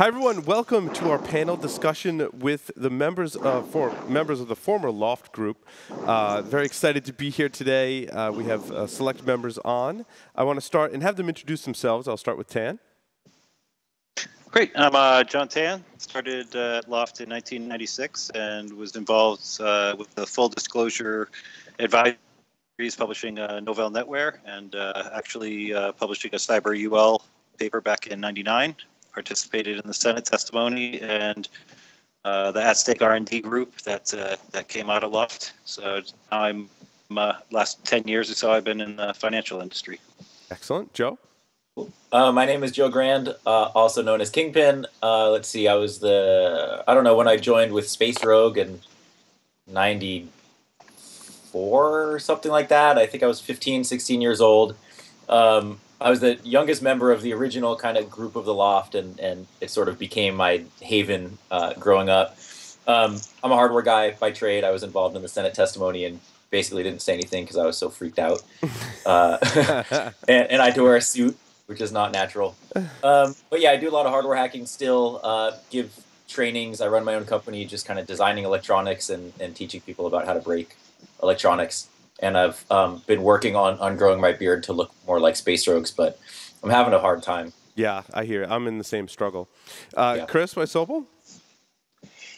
Hi everyone, welcome to our panel discussion with the members of for members of the former L0pht Group. Uh, very excited to be here today. Uh, we have uh, select members on. I want to start and have them introduce themselves. I'll start with Tan. Great, I'm uh, John Tan. Started uh, at L0pht in 1996 and was involved uh, with the Full Disclosure Advisories, publishing Novell NetWare, and actually publishing a Cyber UL paper back in '99 participated in the Senate testimony and uh, the at-stake R&D group that uh, that came out of L0pht. So I'm uh, last 10 years or so I've been in the financial industry. Excellent, Joe. Uh, my name is Joe Grand, uh, also known as Kingpin. Uh, let's see, I was the I don't know when I joined with Space Rogue in '94 or something like that. I think I was 15, 16 years old. Um, I was the youngest member of the original kind of group of the L0pht, and and it sort of became my haven uh, growing up. Um, I'm a hardware guy by trade. I was involved in the Senate testimony and basically didn't say anything because I was so freaked out. Uh, and, and, I had to wear a suit, which is not natural. Um, but yeah, I do a lot of hardware hacking still. Uh, give trainings. I run my own company, just kind of designing electronics and, and teaching people about how to break electronics and I've um, been working on on growing my beard to look more like Space Rogues, but I'm having a hard time. Yeah, I hear. It. I'm in the same struggle. Uh, yeah. Chris Wysopal?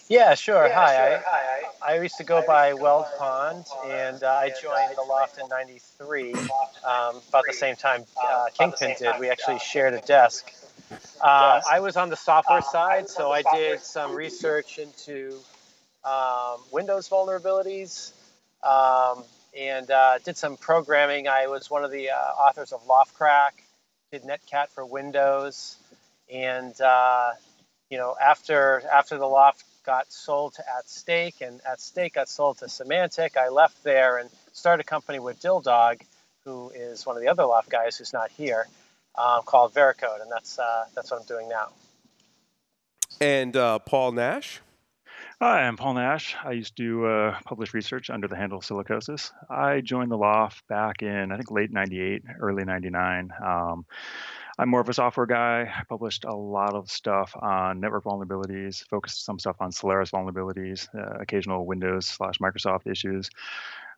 Yeah, sure. Yeah, Hi. Sure. I, Hi. I used to go by Weld Pond, and uh, I joined the L0pht in '93, um, about the same time uh, Kingpin did. We actually shared a desk. Uh, I was on the software side, so I did some research into um, Windows vulnerabilities. Um, and uh, did some programming. I was one of the uh, authors of L0phtCrack, did Netcat for Windows, and uh, you know after after the L0pht got sold to At Stake and At Stake got sold to Symantec, I left there and started a company with DilDog, who is one of the other L0pht guys who's not here, uh, called Veracode, and that's uh, that's what I'm doing now. And uh, Paul Nash. Hi, I'm Paul Nash. I used to uh, publish research under the handle Silicosis. I joined the L0pht back in, I think, late 98, early 99. Um, I'm more of a software guy. I published a lot of stuff on network vulnerabilities, focused some stuff on Solaris vulnerabilities, uh, occasional Windows slash Microsoft issues.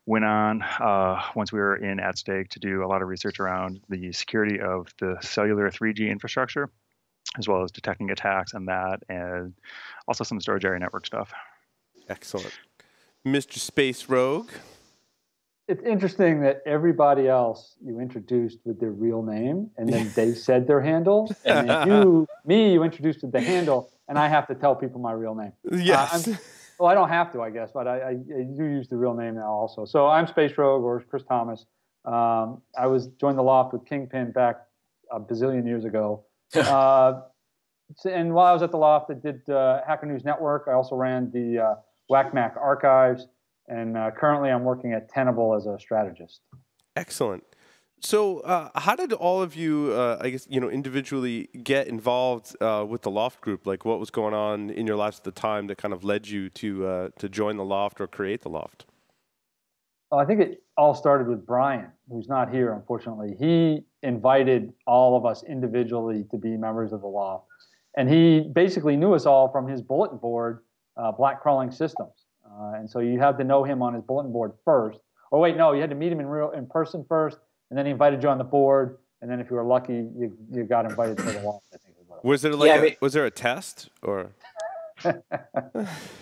Went on uh, once we were in at stake to do a lot of research around the security of the cellular 3G infrastructure as well as detecting attacks and that, and also some storage area network stuff. Excellent. Mr. Space Rogue. It's interesting that everybody else you introduced with their real name, and then they said their handle, and then you, me, you introduced with the handle, and I have to tell people my real name. Yes. Uh, well, I don't have to, I guess, but I, I, I, do use the real name now also. So I'm Space Rogue or Chris Thomas. Um, I was joined the L0pht with Kingpin back a bazillion years ago uh, and while I was at the L0pht, I did uh, Hacker News Network. I also ran the uh, WACMAC archives, and uh, currently I'm working at Tenable as a strategist. Excellent. So, uh, how did all of you, uh, I guess, you know, individually get involved uh, with the L0pht group? Like, what was going on in your lives at the time that kind of led you to uh, to join the L0pht or create the L0pht? Well, I think it all started with Brian, who's not here, unfortunately. He invited all of us individually to be members of the law. And he basically knew us all from his bulletin board, uh, Black Crawling Systems. Uh, and so you had to know him on his bulletin board first. Oh, wait, no, you had to meet him in, real, in person first, and then he invited you on the board. And then if you were lucky, you, you got invited to the law. I think. Was, was there like yeah, a, I mean, was there a test or? you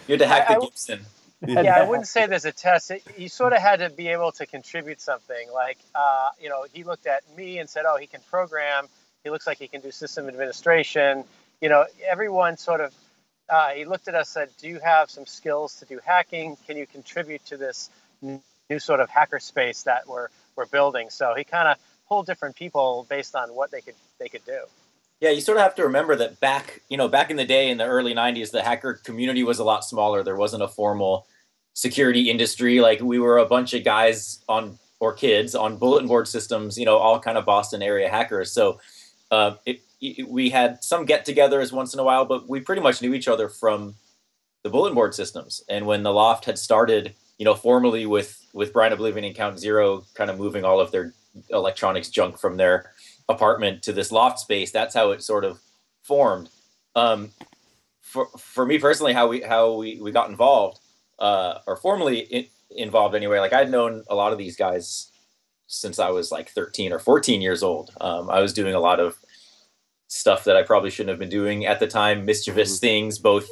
had to hack the Gibson yeah, I wouldn't say there's a test. It, you sort of had to be able to contribute something. Like, uh, you know, he looked at me and said, "Oh, he can program. He looks like he can do system administration." You know, everyone sort of. Uh, he looked at us and said, "Do you have some skills to do hacking? Can you contribute to this new sort of hacker space that we're we're building?" So he kind of pulled different people based on what they could they could do. Yeah, you sort of have to remember that back, you know, back in the day in the early 90s, the hacker community was a lot smaller. There wasn't a formal security industry. Like we were a bunch of guys on or kids on bulletin board systems, you know, all kind of Boston area hackers. So uh, it, it, we had some get-togethers once in a while, but we pretty much knew each other from the bulletin board systems. And when the L0pht had started, you know, formally with with Brian Oblivion and Count Zero, kind of moving all of their electronics junk from their apartment to this loft space, that's how it sort of formed. um, for for me personally, how we how we we got involved, uh, or formally in, involved anyway. Like I'd known a lot of these guys since I was like 13 or 14 years old. Um, I was doing a lot of stuff that I probably shouldn't have been doing at the time, mischievous mm-hmm. things, both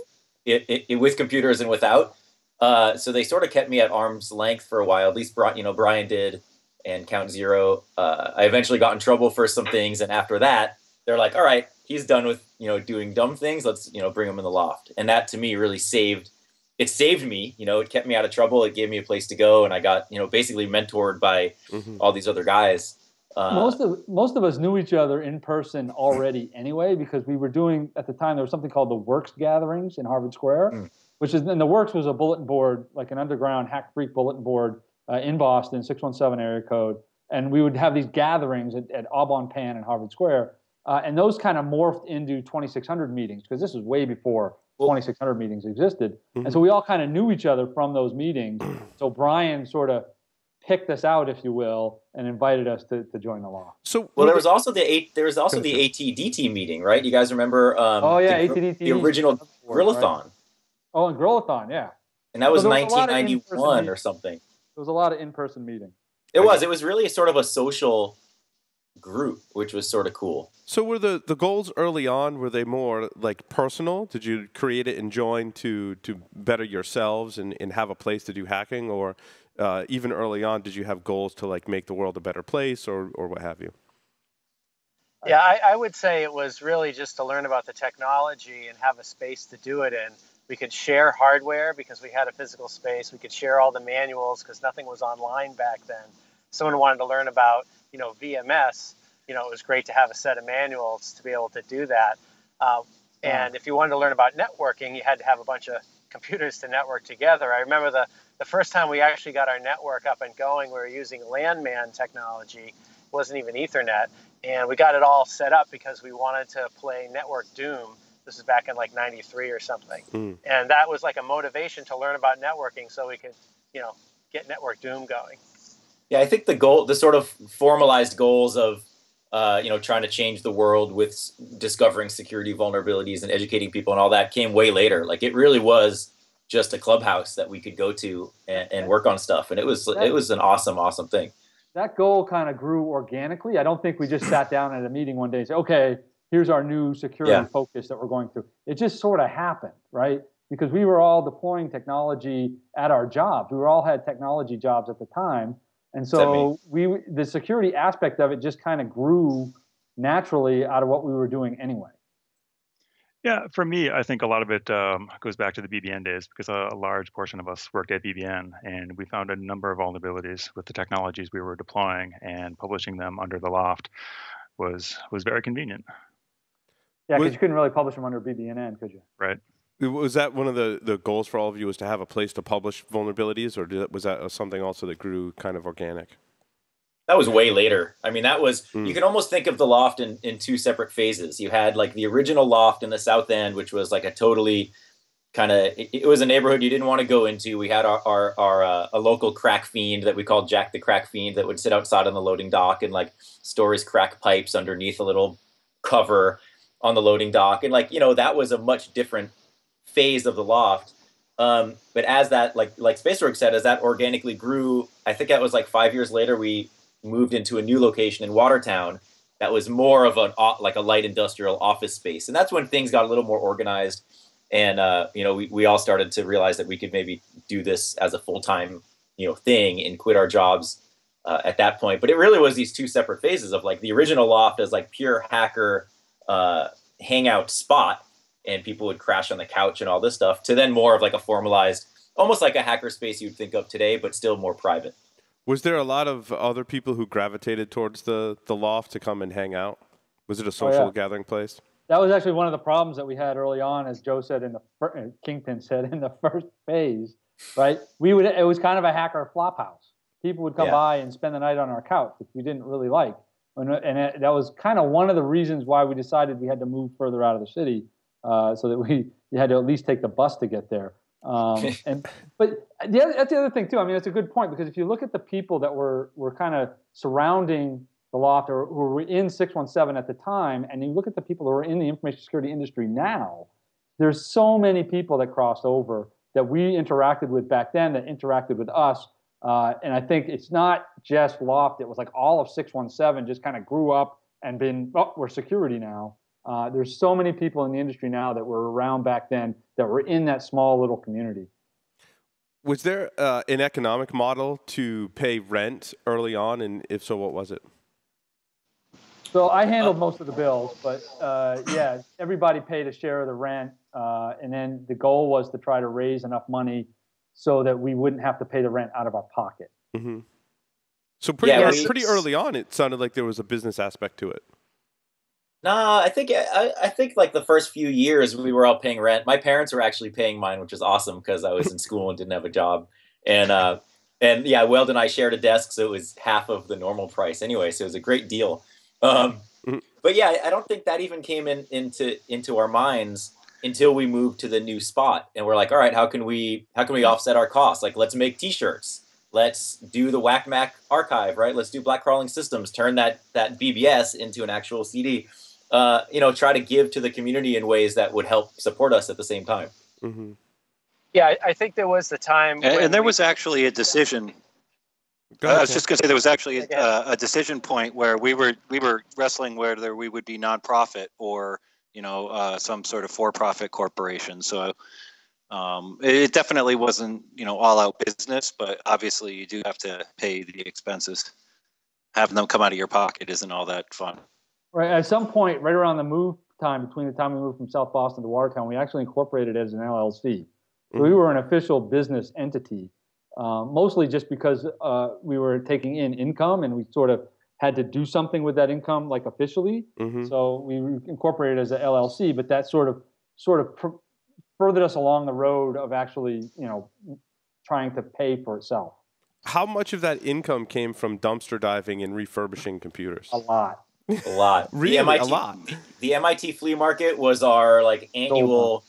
it, it, it, with computers and without. Uh, so they sort of kept me at arm's length for a while. At least, brought you know, Brian did and Count Zero. Uh, I eventually got in trouble for some things, and after that, they're like, "All right, he's done with you know doing dumb things. Let's you know bring him in the L0pht." And that to me really saved. It saved me. You know, it kept me out of trouble. It gave me a place to go, and I got you know basically mentored by mm-hmm. all these other guys. Uh, most of most of us knew each other in person already anyway because we were doing at the time there was something called the Works gatherings in Harvard Square, mm. which is and the Works was a bulletin board like an underground hack freak bulletin board uh, in Boston, 617 area code. And we would have these gatherings at, at Au Bon Pain and Harvard Square. Uh, and those kind of morphed into 2600 meetings because this was way before 2600 meetings existed. Mm-hmm. And so we all kind of knew each other from those meetings. So Brian sort of picked us out, if you will, and invited us to, to join the law. So well, there was also the eight, there was also the ATDT meeting, right? You guys remember? Um, oh yeah, the, ATDT, the original Grillathon. Right? Oh, and Grillathon, yeah. And that was, so 1991 or something. There was a lot of in-person meetings. It was. It was really sort of a social group, which was sort of cool. So were the, the goals early on were they more like personal? Did you create it and join to to better yourselves and, and have a place to do hacking, or uh, even early on did you have goals to like make the world a better place or or what have you? Yeah, I, I would say it was really just to learn about the technology and have a space to do it in. We could share hardware because we had a physical space. We could share all the manuals because nothing was online back then. Someone wanted to learn about, you know, VMS. You know, it was great to have a set of manuals to be able to do that. Uh, and if you wanted to learn about networking, you had to have a bunch of computers to network together. I remember the, the first time we actually got our network up and going, we were using LAN-MAN technology. It wasn't even Ethernet. And we got it all set up because we wanted to play Network Doom this is back in like 93 or something. Mm. And that was like a motivation to learn about networking so we could, you know, get Network Doom going. Yeah, I think the goal, the sort of formalized goals of, uh, you know, trying to change the world with discovering security vulnerabilities and educating people and all that came way later. Like it really was just a clubhouse that we could go to and, and work on stuff, and it was that, it was an awesome, awesome thing. That goal kind of grew organically. I don't think we just sat down at a meeting one day and said, "Okay, here's our new security yeah. focus that we're going through. It just sort of happened, right? Because we were all deploying technology at our jobs. We were all had technology jobs at the time. And so we the security aspect of it just kind of grew naturally out of what we were doing anyway. Yeah, for me, I think a lot of it um, goes back to the BBN days because a, a, large portion of us worked at BBN, and we found a number of vulnerabilities with the technologies we were deploying, and publishing them under the L0pht was was very convenient. Yeah, because you couldn't really publish them under BBNN, could you? Right. Was that one of the, the goals for all of you was to have a place to publish vulnerabilities, or did, was that something also that grew kind of organic? That was way later. I mean, that was mm. you can almost think of the L0pht in, in two separate phases. You had like the original L0pht in the South End, which was like a totally kind of it, it, was a neighborhood you didn't want to go into. We had our our, our uh, a local crack fiend that we called Jack the Crack Fiend that would sit outside on the loading dock and like store his crack pipes underneath a little cover on the loading dock, and like you know that was a much different phase of the L0pht. Um, but as that like like Space Rogue said, as that organically grew, I think that was like five years later we moved into a new location in Watertown that was more of an like a light industrial office space, and that's when things got a little more organized. And uh, you know, we, we all started to realize that we could maybe do this as a full time you know thing and quit our jobs uh, at that point. But it really was these two separate phases of like the original L0pht as like pure hacker uh, hangout spot and people would crash on the couch and all this stuff to then more of like a formalized almost like a hackerspace you'd think of today but still more private. Was there a lot of other people who gravitated towards the, the L0pht to come and hang out? Was it a social oh, yeah. gathering place? That was actually one of the problems that we had early on as joe said in the uh, kingpin said in the first phase right? We would it was kind of a hacker flop house people would come yeah. by and spend the night on our couch which we didn't really like. And, and that was kind of one of the reasons why we decided we had to move further out of the city, uh, so that we you had to at least take the bus to get there. Um, and but the other, that's the other thing too. I mean, it's a good point because if you look at the people that were were kind of surrounding the L0pht or who were in 617 at the time, and you look at the people who are in the information security industry now, there's so many people that crossed over that we interacted with back then that interacted with us. Uh, and I think it's not just L0pht, it was like all of 617 just kind of grew up and been, oh, we're security now. Uh, there's so many people in the industry now that were around back then that were in that small little community. Was there uh, an economic model to pay rent early on, and if so, what was it? So I handled most of the bills, but uh, yeah, everybody paid a share of the rent, uh, and then the goal was to try to raise enough money so that we wouldn't have to pay the rent out of our pocket. Mm-hmm. So pretty, Yeah, ear- we- pretty early on, it sounded like there was a business aspect to it. Nah, I think I, I think like the first few years we were all paying rent. My parents were actually paying mine, which was awesome because I was in school and didn't have a job. And uh, and yeah, Weld and I shared a desk, so it was half of the normal price anyway. So it was a great deal. Um, Mhm. but yeah, I don't think that even came in into into our minds until we moved to the new spot, and we're like, all right, how can we how can we offset our costs? Like, let's make T-shirts. Let's do the Whack Mac archive, right? Let's do Black Crawling Systems. Turn that that BBS into an actual CD uh, you know, try to give to the community in ways that would help support us at the same time. Mm-hmm. Yeah, I, I think there was the time. And, and there we- was actually a decision. Go I was just going to say there was actually a, Yeah. uh, a decision point where we were we were wrestling whether we would be nonprofit or you know uh, some sort of for-profit corporation. So um, it definitely wasn't you know all out business, but obviously you do have to pay the expenses. Having them come out of your pocket isn't all that fun. Right. At some point, right around the move time, between the time we moved from South Boston to Watertown, we actually incorporated it as an LLC. So we were an official business entity, um, mostly just because uh, we were taking in income and we sort of had to do something with that income, like officially. Mm-hmm. So we incorporated as a LLC, but that sort of sort of pr- furthered us along the road of actually, you know, trying to pay for itself. How much of that income came from dumpster diving and refurbishing computers? A lot. A lot. Really, the MIT, a lot. The MIT flea market was our like annual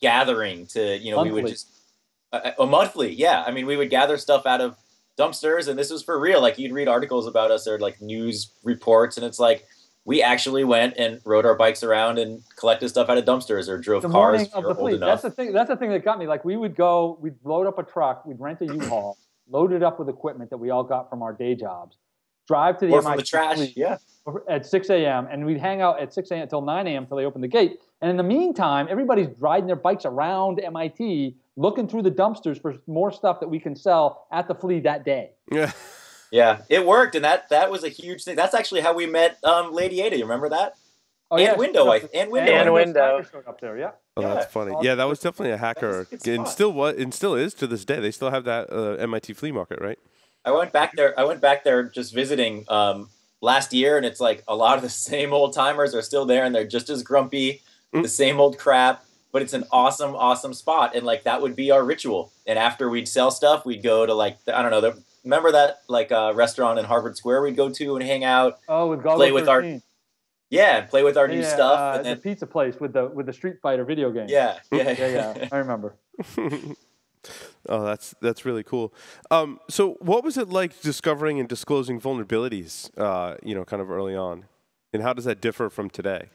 gathering to, you know, we would just a, a monthly. Yeah. I mean, we would gather stuff out of dumpsters and this was for real. Like you'd read articles about us or like news reports and it's like, we actually went and rode our bikes around and collected stuff out of dumpsters or drove the cars. of the old fleet. That's the thing. That's the thing that got me. Like we would go, we'd load up a truck, we'd rent a U-Haul, load it up with equipment that we all got from our day jobs, drive to the or from the MIT trash. Yeah. at 6 a.m. and we'd hang out at 6 a.m. until 9 a.m. until they opened the gate. And in the meantime, everybody's riding their bikes around MIT, looking through the dumpsters for more stuff that we can sell at the flea that day. Yeah. Yeah, it worked, and that that was a huge thing. That's actually how we met um, Lady Ada. You remember that? Oh, And yeah, Window, I- and Window. And Window. Showed up there, yeah. Oh, Yeah, that's funny. Yeah, that was definitely a hacker, That was and spot. still what, and still is to this day. They still have that uh, MIT flea market, right? I went back there. I went back there just visiting um, last year, and it's like a lot of the same old timers are still there, and they're just as grumpy, Mm. the same old crap. But it's an awesome, awesome spot, and like that would be our ritual. And after we'd sell stuff, we'd go to like the, I don't know. The, remember that like uh, restaurant in Harvard Square we'd go to and hang out. Oh, with Goggle Play with our 13. Yeah, play with our new Yeah, stuff, uh, and then the pizza place with the with the Street Fighter video game. yeah, yeah, yeah, yeah. I remember. oh, that's that's really cool. Um, so, what was it like discovering and disclosing vulnerabilities? Uh, you know, kind of early on, and how does that differ from today?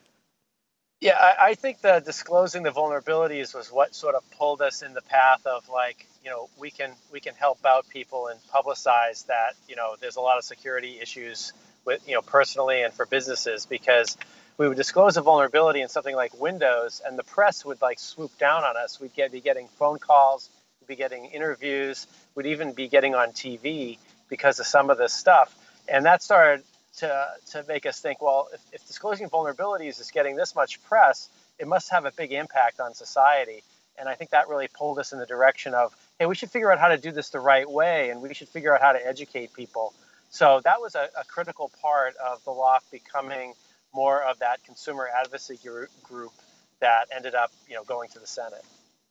Yeah, I, I think the disclosing the vulnerabilities was what sort of pulled us in the path of like, you know, we can we can help out people and publicize that, you know, there's a lot of security issues with, you know, personally and for businesses because we would disclose a vulnerability in something like Windows and the press would like swoop down on us. We'd get be getting phone calls, be getting interviews, we'd even be getting on TV because of some of this stuff. And that started to, to make us think, well, if, if disclosing vulnerabilities is getting this much press, it must have a big impact on society. And I think that really pulled us in the direction of, hey, we should figure out how to do this the right way, and we should figure out how to educate people. So that was a, a critical part of the loft becoming more of that consumer advocacy group that ended up, you know, going to the Senate.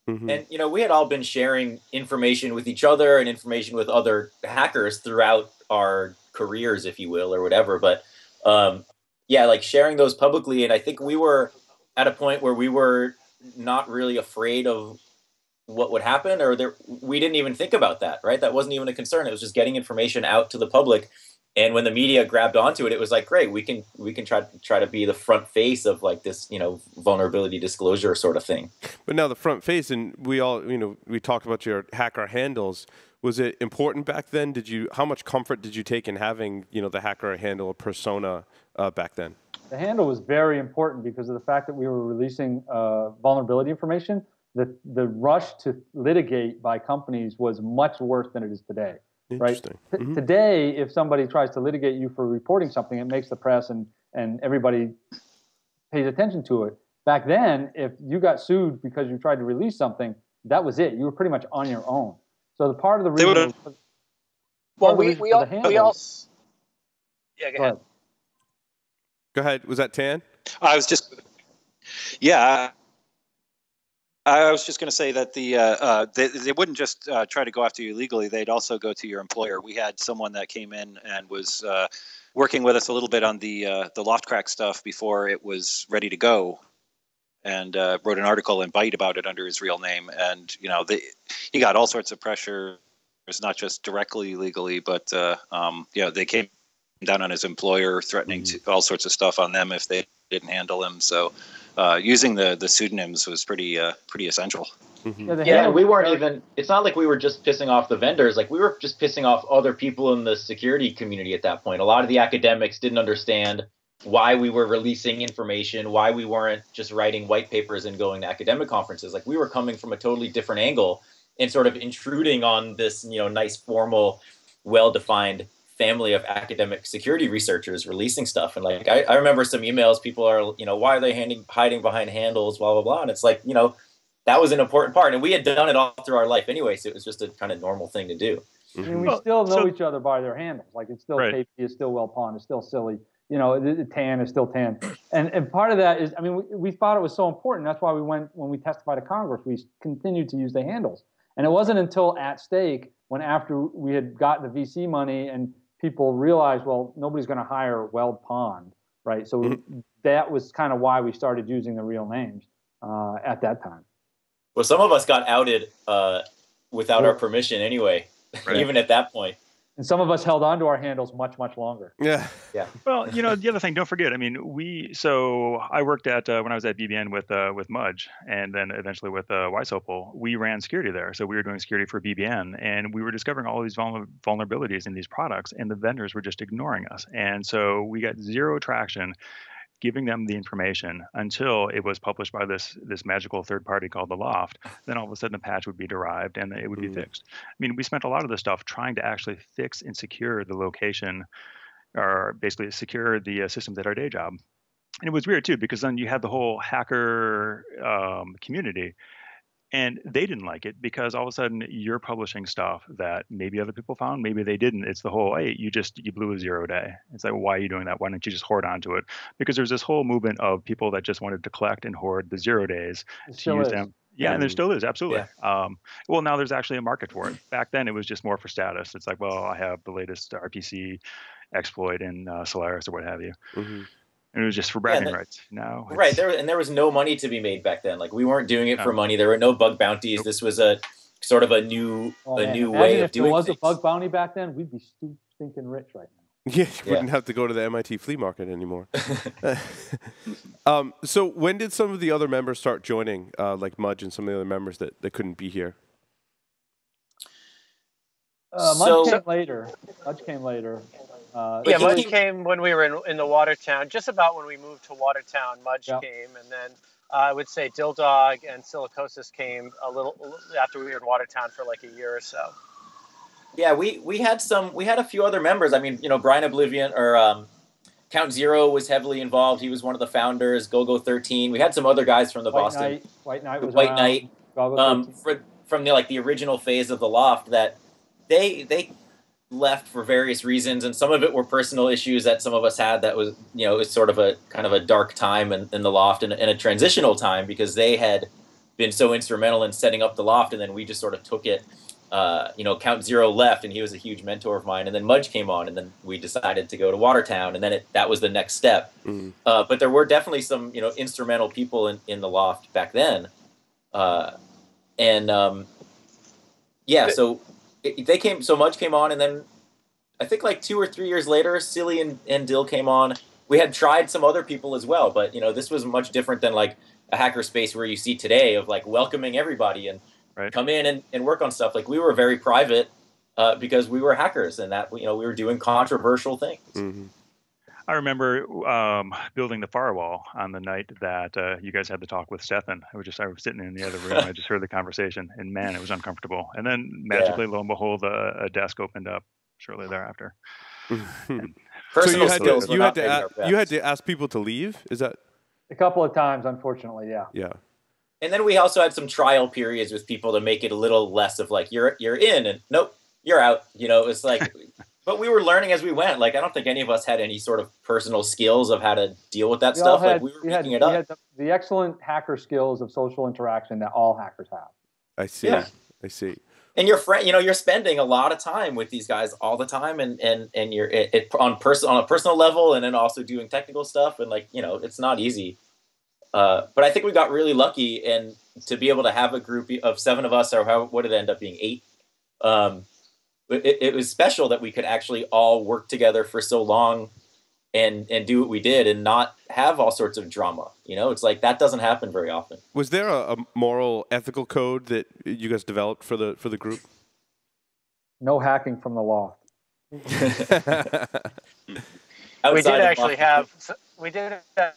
Mhm. And you know, we had all been sharing information with each other and information with other hackers throughout our careers, if you will, or whatever. But um, yeah, like sharing those publicly, and I think we were at a point where we were not really afraid of what would happen, or there we didn't even think about that. Right, that wasn't even a concern. It was just getting information out to the public. And when the media grabbed onto it, it was like, great, we can we can try to try to be the front face of like this, you know, vulnerability disclosure sort of thing. But now the front face, and we all, you know, we talked about your hacker handles. Was it important back then? Did you how much comfort did you take in having you know the hacker handle persona uh, back then? The handle was very important because of the fact that we were releasing uh, vulnerability information. The the rush to litigate by companies was much worse than it is today. Right. Mm-hmm. Today, if somebody tries to litigate you for reporting something, it makes the press and and everybody pays attention to it. Back then, if you got sued because you tried to release something, that was it. You were pretty much on your own. So the part of the reason. well, we we, all, we also. Yeah, go, go ahead. ahead. Go ahead. Was that Tan? I was just. Yeah. I was just going to say that the uh, uh, they, they wouldn't just uh, try to go after you legally; they'd also go to your employer. We had someone that came in and was uh, working with us a little bit on the uh, the L0phtCrack stuff before it was ready to go, and uh, wrote an article in Byte about it under his real name. And you know, they, he got all sorts of pressure. It's not just directly legally, but um, you know, they came down on his employer, threatening mm-hmm. to, all sorts of stuff on them if they didn't handle him. So uh, using the the pseudonyms was pretty uh, pretty essential. Mm-hmm. Yeah, we weren't even. It's not like we were just pissing off the vendors. Like we were just pissing off other people in the security community at that point. A lot of the academics didn't understand why we were releasing information, why we weren't just writing white papers and going to academic conferences. Like we were coming from a totally different angle and sort of intruding on this, you know, nice formal, well-defined family of academic security researchers releasing stuff. And like, I, I remember some emails, people are, you know, why are they handing, hiding behind handles, blah, blah, blah. And it's like, you know, that was an important part. And we had done it all through our life anyway. So it was just a kind of normal thing to do. Mm-hmm. I mean, we still know so, each other by their handles. Like it's still right. KP, it's still Weld Pond, it's still silly. You know, the, the tan is still tan. And and part of that is, I mean, we, we thought it was so important. That's why we went when we testified to Congress. We continued to use the handles. And it wasn't until at stake when after we had got the VC money and people realized, well, nobody's going to hire Weld Pond, right? So mm-hmm. that was kind of why we started using the real names uh, at that time. Well, some of us got outed uh, without our permission anyway, right. even at that point and some of us held on to our handles much much longer. Yeah. Yeah. Well you know the other thing don't forget i mean we so i worked at uh, when i was at bbn with uh, with mudge and then eventually with uh, Wysopal, we ran security there. So we were doing security for bbn and we were discovering all these vul- vulnerabilities in these products and the vendors were just ignoring us. And so we got zero traction giving them the information until it was published by this this magical third party called the L0pht. Then all of a sudden, the patch would be derived and it would be mm. fixed. I mean, we spent a lot of the stuff trying to actually fix and secure the location, or basically secure the uh, systems at our day job. And it was weird too because then you had the whole hacker um, community and they didn't like it because all of a sudden you're publishing stuff that maybe other people found maybe they didn't it's the whole hey you just you blew a zero day it's like why are you doing that why don't you just hoard onto it because there's this whole movement of people that just wanted to collect and hoard the zero days to use is. them yeah, and there still is absolutely. Yeah. Um, well, now there's actually a market for it. Back then, it was just more for status. It's like, well, I have the latest RPC exploit in uh, Solaris or what have you. Mm-hmm and it was just for bragging yeah, rights. Now, right there, and there was no money to be made back then. Like we weren't doing it no. for money. There were no bug bounties. Nope. This was a sort of a new, oh, a man. new Imagine way of doing. If there was things. a bug bounty back then, we'd be stinking rich right now. Yeah, you yeah. wouldn't have to go to the MIT flea market anymore. um, so, when did some of the other members start joining, uh, like Mudge and some of the other members that, that couldn't be here? Uh, Mudge so, came later. Mudge came later. Uh, yeah, Mudge came when we were in, in the Watertown, just about when we moved to Watertown. Mudge yep. came, and then uh, I would say DilDog and Silicosis came a little after we were in Watertown for like a year or so. Yeah, we we had some, we had a few other members. I mean, you know, Brian Oblivion or um, Count Zero was heavily involved. He was one of the founders. GoGo Thirteen. We had some other guys from the White Boston. Knight. White Knight was White around. Knight. Um, for, from the like the original phase of the L0pht that they they left for various reasons, and some of it were personal issues that some of us had. That was, you know, it's sort of a kind of a dark time in, in the L0pht and, and, a transitional time because they had been so instrumental in setting up the L0pht, and then we just sort of took it. Uh, you know, Count Zero left, and he was a huge mentor of mine. And then Mudge came on, and then we decided to go to Watertown, and then it, that was the next step. Mm. Uh, but there were definitely some, you know, instrumental people in, in the L0pht back then. Uh, and um, yeah, so they came so much came on, and then I think like two or three years later, Silly and, and Dill came on. We had tried some other people as well, but you know, this was much different than like a hackerspace where you see today of like welcoming everybody and Right. come in and, and work on stuff. Like we were very private uh, because we were hackers and that you know we were doing controversial things. hmm I remember um, building the firewall on the night that uh, you guys had the talk with Stefan. I was just I was sitting in the other room. I just heard the conversation, and man, it was uncomfortable. And then magically, lo and behold, a, a desk opened up shortly thereafter. so Personal you had to, you had to maybe a- our you had to ask people to leave. Is that A couple of times, unfortunately, yeah. yeah? And then we also had some trial periods with people to make it a little less of like you're you're in and nope you're out. You know, it was like, but we were learning as we went. Like I don't think any of us had any sort of personal skills of how to deal with that We all stuff. like we were we had- picking it we up. had the, the excellent hacker skills of social interaction that all hackers have. I see. Yeah. I see. and your friend, you know, you're spending a lot of time with these guys all the time, and and and you're it, it on person on a personal level, and then also doing technical stuff, and like you know, it's not easy. Uh, but I think we got really lucky, and to be able to have a group of seven of us, or how what did it end up being eight? Um, it, it was special that we could actually all work together for so long, and and do what we did, and not have all sorts of drama. You know, it's like that doesn't happen very often. Was there a, a moral, ethical code that you guys developed for the for the group? No hacking from the L0pht. we did actually Buffalo. have we did have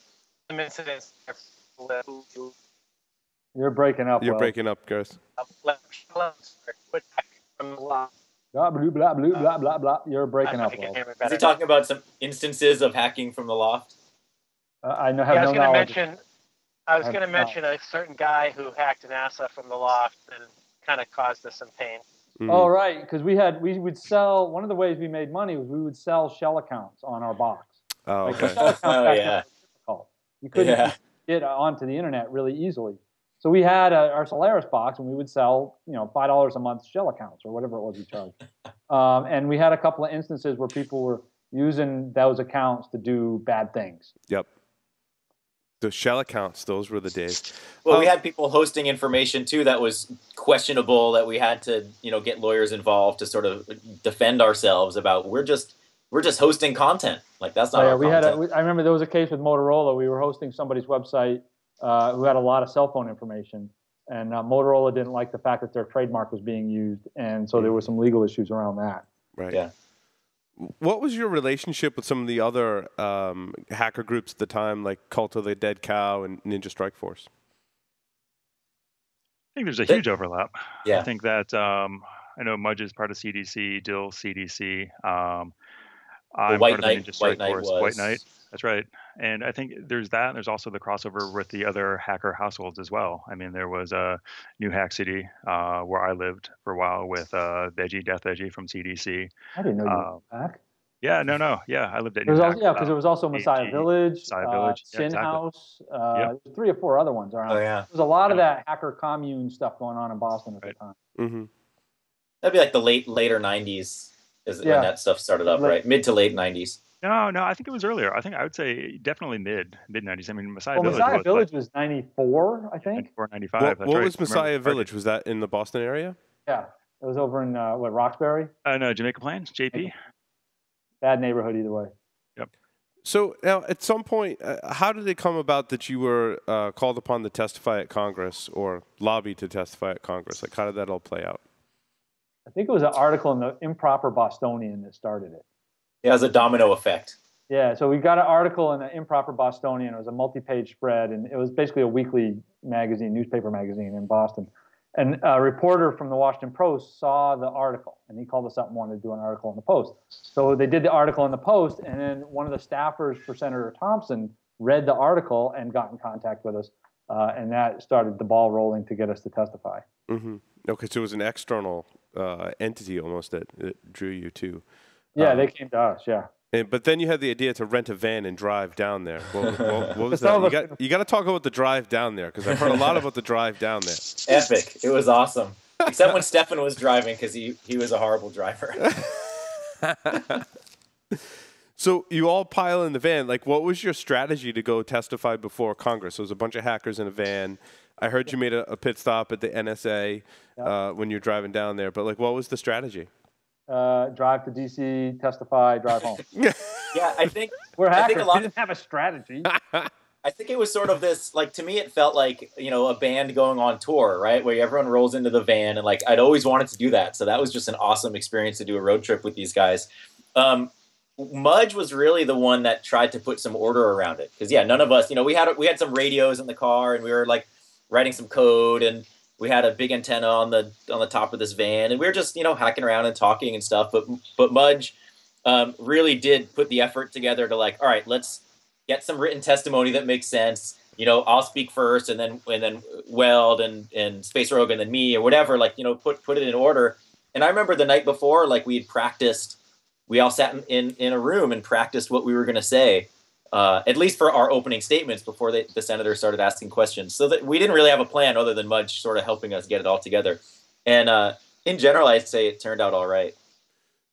some incidents You're breaking up. You're Will. breaking up, Gareth. From the law. Blah, blah, blah, blah, blah, blah, blah. You're breaking don't up. if you can Will. hear me Is he talking about some instances of hacking from the L0pht? Uh, I know, have Yeah, I was no going to mention. I was going to mention a certain guy who hacked NASA from the L0pht and kind of caused us some pain. Mhm. Oh, right. Because we had, we would sell, one of the ways we made money was we would sell shell accounts on our box. Oh, okay. shell account Oh, yeah. You couldn't Yeah. get onto the internet really easily. So we had a, our Solaris box, and we would sell, you know, five dollars a month shell accounts or whatever it was we charged. um, and we had a couple of instances where people were using those accounts to do bad things. Yep. The shell accounts, those were the days. Well, we Um, had people hosting information too that was questionable that we had to, you know, get lawyers involved to sort of defend ourselves about. We're just we're just hosting content. Like that's not Oh, yeah, our we had. A, we, I remember there was a case with Motorola. We were hosting somebody's website uh, who had a lot of cell phone information, and uh, Motorola didn't like the fact that their trademark was being used, and so there were some legal issues around that. Right. Yeah. What was your relationship with some of the other um, hacker groups at the time, like Cult of the Dead Cow and Ninja Strike Force? I think there's a huge overlap. Yeah. I think that um, I know Mudge is part of CDC, Dill CDC. Um, I'm White part of the Knight- Ninja Strike White Knight Force. White Knight. That's right. And I think there's that. And there's also the crossover with the other hacker households as well. I mean, there was uh, New Hack City, uh, where I lived for a while with uh, Veggie, Death Veggie from CDC. I didn't know you Uh, were back. Yeah, no, no. Yeah, I lived at New was Hack. also, yeah, because there was also Messiah AG, Village, Messiah uh, Village. Yeah, Sin exactly. House, uh, Yep. there's three or four other ones around. Oh yeah, There's a lot of that hacker commune stuff going on in Boston at Right. the time. Mm-hmm. that'd be like the late later '90s is Yeah. when that stuff started up, Late- right? Mid to late '90s. No, no, I think it was earlier. I think I would say definitely mid mid nineties. I mean, Messiah Well, Village Messiah was Village was 94, I think. 94, 95. What, what right. was I remember Messiah. Village? Was that in the Boston area? Yeah, it was over in uh, what Roxbury. Uh, no, Jamaica Plains, JP. Bad neighborhood either way. Yep. So now, at some point, uh, how did it come about that you were uh, called upon to testify at Congress or lobby to testify at Congress? Like, how did that all play out? I think it was an article in the Improper Bostonian that started it. It has a domino effect. Yeah, so we got an article in the Improper Bostonian. It was a multi-page spread, and it was basically a weekly magazine, newspaper magazine in Boston. And a reporter from the Washington Post saw the article, and he called us up and wanted to do an article in the Post. So they did the article in the Post, and then one of the staffers for Senator Thompson read the article and got in contact with us, uh, and that started the ball rolling to get us to testify. Mm-hmm. Okay, so it was an external uh, entity almost that, that drew you to. Yeah, Um, they came to us. Yeah. And, but then you had the idea to rent a van and drive down there. What, what, what was that? You got, you got to talk about the drive down there because I've heard a lot about the drive down there. Epic. It was awesome. Except when Stefan was driving because he, he was a horrible driver. So you all pile in the van. Like, what was your strategy to go testify before Congress? There was a bunch of hackers in a van. I heard you made a, a pit stop at the NSA uh, when you're driving down there. But like, what was the strategy? uh, drive to DC, testify, drive home. yeah, I think we're hackers. I think a lot we didn't have a strategy. I think it was sort of this like to me it felt like you know a band going on tour right where everyone rolls into the van and like I'd always wanted to do that so that was just an awesome experience to do a road trip with these guys. Um, Mudge was really the one that tried to put some order around it because yeah none of us you know we had we had some radios in the car and we were like writing some code and we had a big antenna on the on the top of this van and we were just you know hacking around and talking and stuff but but Mudge um, really did put the effort together to like all right let's get some written testimony that makes sense. You know, I'll speak first, and then and then Weld and and Space Rogue, and then me or whatever. Like you know, put put it in order. And I remember the night before, like we had practiced. We all sat in in, in a room and practiced what we were going to say, uh, at least for our opening statements before they, the senator started asking questions. So that we didn't really have a plan other than Mudge sort of helping us get it all together. And uh, in general, I'd say it turned out all right.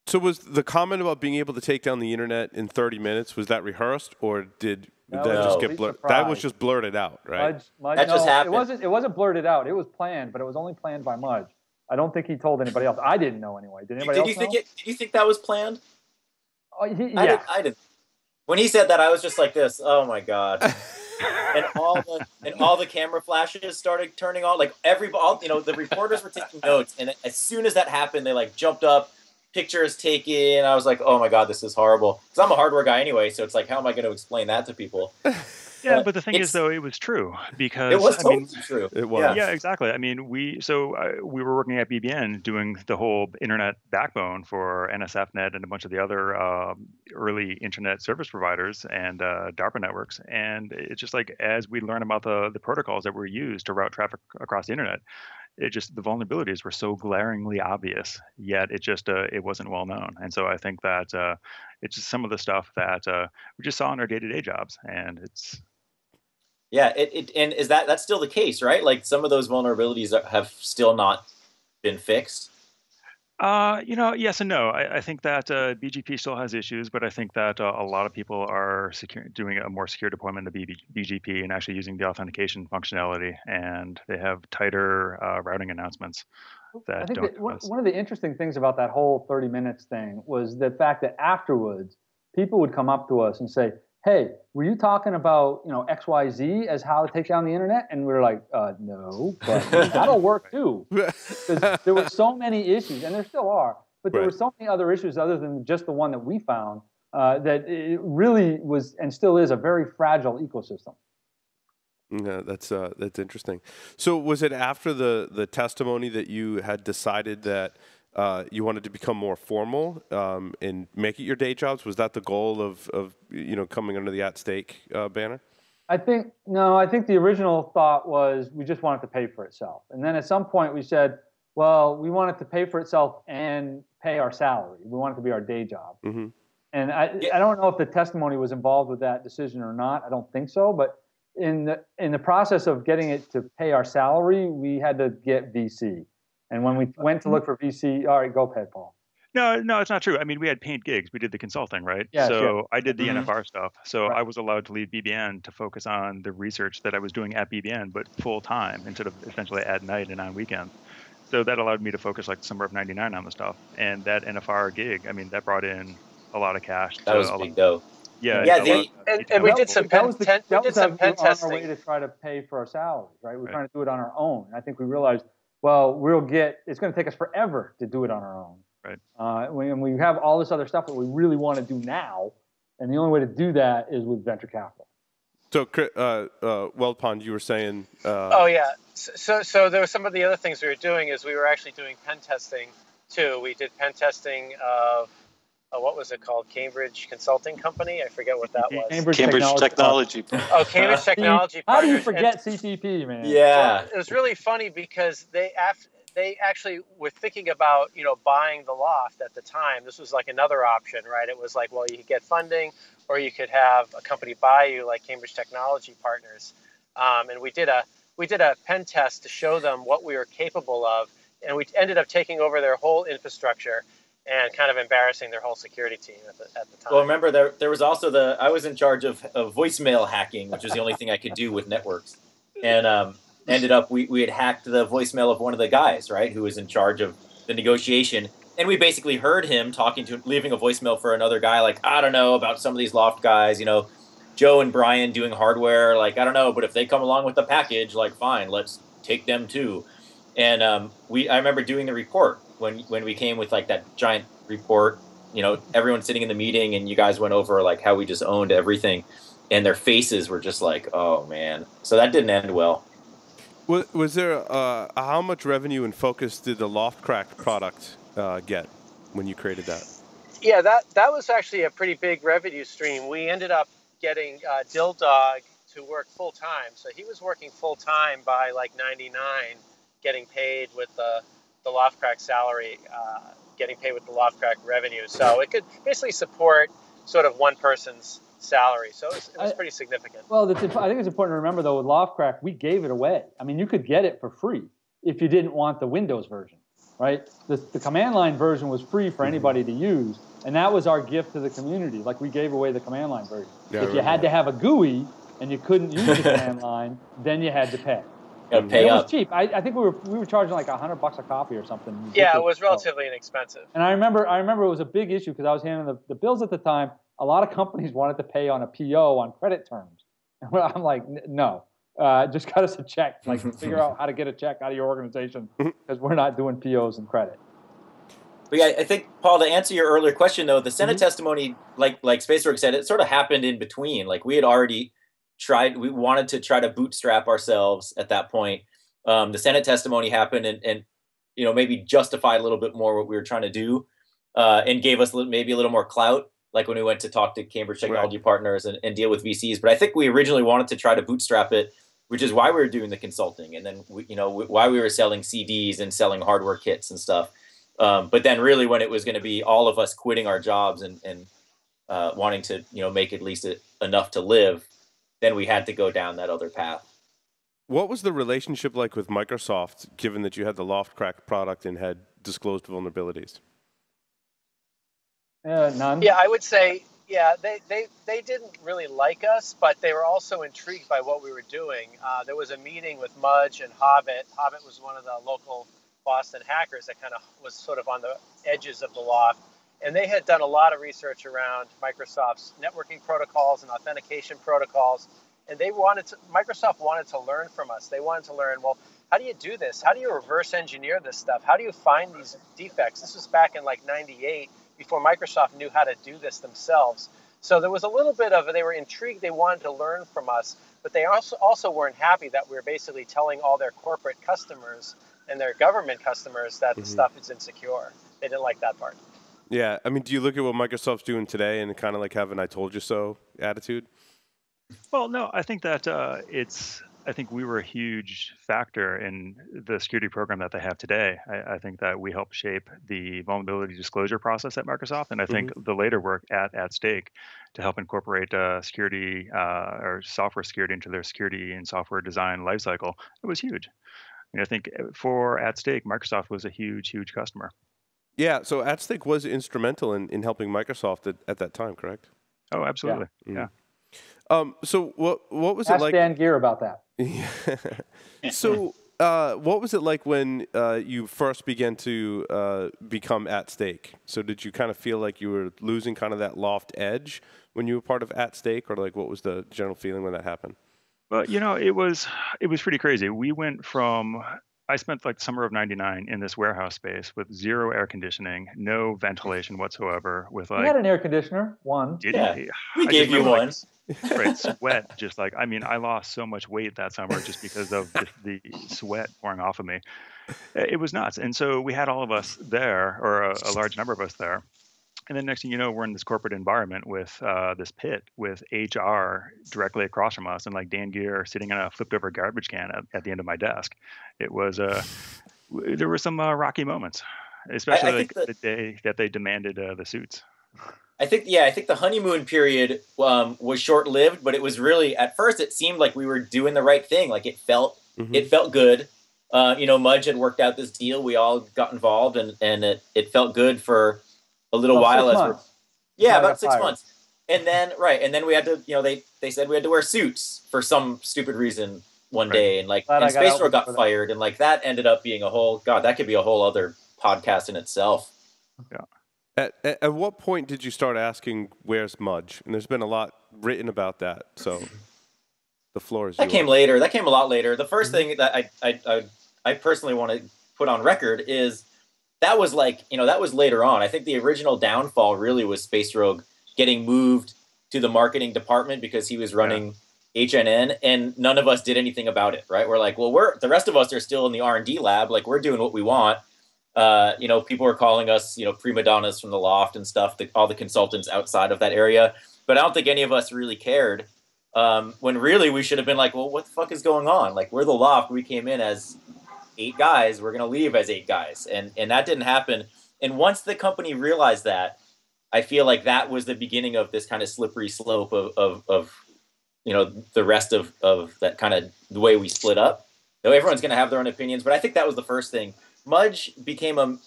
So was the comment about being able to take down the internet in 30 minutes was that rehearsed or did that, that just get blurted? That was just blurted out, right? Mudge, Mudge, that no, just happened. It wasn't. It wasn't blurted out. It was planned, but it was only planned by Mudge. I don't think he told anybody else. I didn't know anyway. Did anybody did else you think know? it? Did you think that was planned? Oh, he, yeah. I did. I did. When he said that, I was just like this. Oh my god. and all the and all the camera flashes started turning on. Like every all you know, the reporters were taking notes, and as soon as that happened, they like jumped up, pictures taken. I was like, oh my god, this is horrible. Because I'm a hardware guy anyway, so it's like, how am I going to explain that to people? Yeah, But but the thing it's- is, though, it was true because It was I totally mean, true. It was. Yeah. yeah, exactly. I mean, we so uh, we were working at BBN doing the whole internet backbone for NSFNet and a bunch of the other um, early internet service providers and uh, DARPA networks. And it's just like as we learn about the the protocols that were used to route traffic across the internet, it just the vulnerabilities were so glaringly obvious. Yet it just uh, it wasn't well known. And so I think that uh, it's just some of the stuff that uh, we just saw in our day to day jobs, and it's Yeah, it, it and is that that's still the case, right? Like some of those vulnerabilities are- have still not been fixed. Uh, you know, yes and no. I, I think that uh, BGP still has issues, but I think that uh, a lot of people are secure, doing a more secure deployment of BB, BGP and actually using the authentication functionality, and they have tighter uh, routing announcements that I think don't. that one, one of the interesting things about that whole 30 minutes thing was the fact that afterwards, people would come up to us and say, "Hey, were you talking about you know X Y Z as how to take down the internet?" And we were like, uh, "No, but that'll work too." Because there were so many issues, and there still are, but there were so many other issues other than just the one that we found uh, that it really was and still is a very fragile ecosystem. Yeah, that's uh, that's interesting. So, was it after the the testimony that you had decided that uh, you wanted to become more formal um, and make it your day jobs? Was that the goal of of you know coming under the at stake uh, banner? I think no. I think the original thought was we just want it to pay for itself, and then at some point we said, well, we want it to pay for itself and pay our salary. We want it to be our day job. hmm And I, Yeah. I don't know if the testimony was involved with that decision or not. I don't think so. But in the in the process of getting it to pay our salary, we had to get VC. And when we went to look for VC, all right, go ahead, Paul. No, no, it's not true. I mean, we had paid gigs. We did the consulting, right? Yeah, so sure. I did the Mhm. NFR stuff. So Right. I was allowed to leave BBN to focus on the research that I was doing at BBN, but full time instead of essentially at night and on weekends. So that allowed me to focus like summer of '99 on the stuff. And that NFR gig, I mean, that brought in a lot of cash. That was big lot- though. Yeah, Yeah, the- of- And- and we did some that pen- the, ten- we did some pen we were on our way to try to pay for our salaries, right? We're Right. trying to do it on our own. I think we realized, well, we'll get. It's going to take us forever to do it on our own. Right. Uh, we, and we have all this other stuff that we really want to do now, and the only way to do that is with venture capital. So, Chri- uh, uh, Weld Pond, you were saying. Uh, Oh yeah. So, so so there were some of the other things we were doing is we were actually doing pen testing too. We did pen testing of uh, what was it called? Cambridge Consulting Company. I forget what that was. Cambridge, Cambridge Technology. Technology. Oh, Cambridge Technology. How do you Partners. And- forget CTP, man? Yeah. it was really funny because they af- they actually were thinking about you know buying the loft at the time. This was like another option, right? It was like, well, you could get funding, or you could have a company buy you, like Cambridge Technology Partners. Um, and we did a we did a pen test to show them what we were capable of, and we ended up taking over their whole infrastructure and kind of embarrassing their whole security team at the, at the time. Well, remember there there was also the I was in charge of, of voicemail hacking, which was the only thing I could do with networks, and um, ended up we, we had hacked the voicemail of one of the guys, right, who was in charge of the negotiation, and we basically heard him talking to leaving a voicemail for another guy like i don't know about some of these L0pht guys you know joe and brian doing hardware like i don't know but if they come along with the package like fine let's take them too. And um, we i remember doing the report when when we came with like that giant report you know everyone sitting in the meeting and you guys went over like how we just owned everything and their faces were just like oh man so that didn't end well Was, was there uh, how much revenue and focus did the L0phtCrack product uh, get when you created that? Yeah, that that was actually a pretty big revenue stream. We ended up getting uh, DilDog to work full time, so he was working full time by like '99, getting paid with the the L0phtCrack salary, uh, getting paid with the L0phtCrack revenue. So it could basically support sort of one person's salary. So it was, it was pretty significant. Well, it's, I think it's important to remember though with L0phtCrack, we gave it away. I mean, you could get it for free if you didn't want the Windows version, right? The, the command line version was free for anybody to use, and that was our gift to the community. Like we gave away the command line version. Yeah, if you had to have a GUI and you couldn't use the command line, then you had to pay. Gotta And pay it was cheap. I, I think we were we were charging like hundred bucks a copy or something. Yeah, it was relatively inexpensive. And I remember, I remember it was a big issue because I was handling the, the bills at the time. A lot of companies wanted to pay on a PO on credit terms. And I'm like, no, uh, just cut us a check. Like, figure out how to get a check out of your organization because we're not doing POs and credit. But yeah, I think Paul, to answer your earlier question though, the Senate Mhm. testimony, like like Spaceworks said, it sort of happened in between. Like we had already tried, we wanted to try to bootstrap ourselves at that point. Um, the Senate testimony happened, and, and you know maybe justified a little bit more what we were trying to do, uh, and gave us maybe a little more clout. Like when we went to talk to Cambridge Technology Partners and, and deal with VCs. But I think we originally wanted to try to bootstrap it, which is why we were doing the consulting, and then we, you know why we were selling CDs and selling hardware kits and stuff. Um, but then really when it was going to be all of us quitting our jobs and, and uh, wanting to, you know, make at least a, enough to live, then we had to go down that other path. What was the relationship like with Microsoft, given that you had the L0phtCrack product and had disclosed vulnerabilities? Uh, none. Yeah, I would say, yeah, they, they, they didn't really like us, but they were also intrigued by what we were doing. Uh, there was a meeting with Mudge and Hobbit. Hobbit was one of the local Boston hackers that kind of was sort of on the edges of the L0pht. And they had done a lot of research around Microsoft's networking protocols and authentication protocols. And they wanted to, Microsoft wanted to learn from us. They wanted to learn, well, how do you do this? How do you reverse engineer this stuff? How do you find these defects? This was back in like 98 before Microsoft knew how to do this themselves. So there was a little bit of they were intrigued. They wanted to learn from us, but they also also weren't happy that we were basically telling all their corporate customers and their government customers that the Mhm. stuff is insecure. They didn't like that part. Yeah, I mean, do you look at what Microsoft's doing today and kind of like have an "I told you so" attitude? Well, no, I think that uh, it's. I think we were a huge factor in the security program that they have today. I, I think that we helped shape the vulnerability disclosure process at Microsoft, and I think the later work at at Stake to help incorporate uh, security uh, or software security into their security and software design lifecycle. It was huge. And I think uh, for at Stake, Microsoft was a huge, huge customer. Yeah, so AtStake was instrumental in, in helping Microsoft at, at that time, correct? Oh, absolutely. Mhm. Yeah. Um, so what what was it Ask like? Dan Geer about that. so uh, what was it like when uh, you first began to uh, become at stake? So did you kind of feel like you were losing kind of that L0pht edge when you were part of at stake, or like what was the general feeling when that happened? Well, you know, it was it was pretty crazy. We went from I spent like summer of '99 in this warehouse space with zero air conditioning, no ventilation whatsoever. With like, We had an air conditioner, one. did Yeah, you? We I gave you remember, one. Like, straight sweat, just like I mean, I lost so much weight that summer just because of the, the sweat pouring off of me. It was nuts, and so we had all of us there, or a, a large number of us there. And then next thing you know, we're in this corporate environment with uh, this pit with HR directly across from us, and like Dan Geer sitting in a flipped over garbage can at, at the end of my desk. It was uh, there were some uh, rocky moments, especially like think the day that they demanded uh, the suits. I think yeah, I think the honeymoon period um, was short lived, but it was really at first it seemed like we were doing the right thing. Like it felt Mhm. it felt good. Uh, you know, Mudge had worked out this deal. We all got involved, and and it, it felt good for a little About while. six as we're, yeah, about six fired. months, and then right, and then we had to you know they they said we had to wear suits for some stupid reason one Right. day, and like Glad and I got Space out Road got before that. fired, and like that ended up being a whole god that could be a whole other podcast in itself. Yeah. At, at, at, what point did you start asking, "Where's Mudge?" And there's been a lot written about that. So the floor is. That yours. came later. That came a lot later. The 1st mm-hmm. thing that I, I I I personally want to put on record is that was like you know that was later on. I think the original downfall really was Space Rogue getting moved to the marketing department because he was running yeah. HNN, and none of us did anything about it. Right? We're like, well, we're the rest of us are still in the R and D lab. Like we're doing what we want uh, you know, people are calling us, you know, prima donnas from the L0pht and stuff. The, all the consultants outside of that area, but I don't think any of us really cared. Um, when really we should have been like, well, what the fuck is going on? Like, we're the L0pht. We came in as eight guys. We're gonna leave as eight guys, and and that didn't happen. And once the company realized that, I feel like that was the beginning of this kind of slippery slope of of, of you know the rest of of that kind of the way we split up. So everyone's gonna have their own opinions, but I think that was the first thing Mudge became a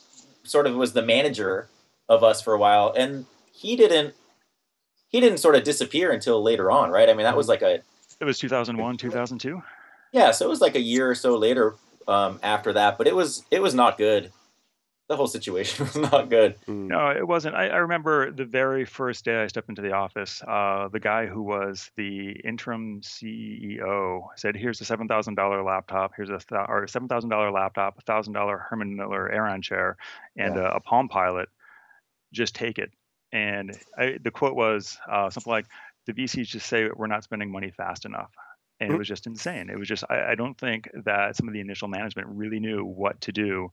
sort of was the manager of us for a while, and he didn't he didn't sort of disappear until later on, right? I mean, that was like a it was 2001, 2002. Yeah, so it was like a year or so later um, after that, but it was it was not good the whole situation was not good. Mm. No, it wasn't. I, I, remember the very first day I stepped into the office, uh, the guy who was the interim CEO said, "Here's a seven thousand dollar laptop. Here's a th- or seven thousand dollar laptop, a thousand dollar Herman Miller Aeron chair, and yeah. a, a, Palm Pilot. Just take it." And I, the quote was uh, something like, "The VCs just say we're not spending money fast enough." And it was just insane. It was just, I, I don't think that some of the initial management really knew what to do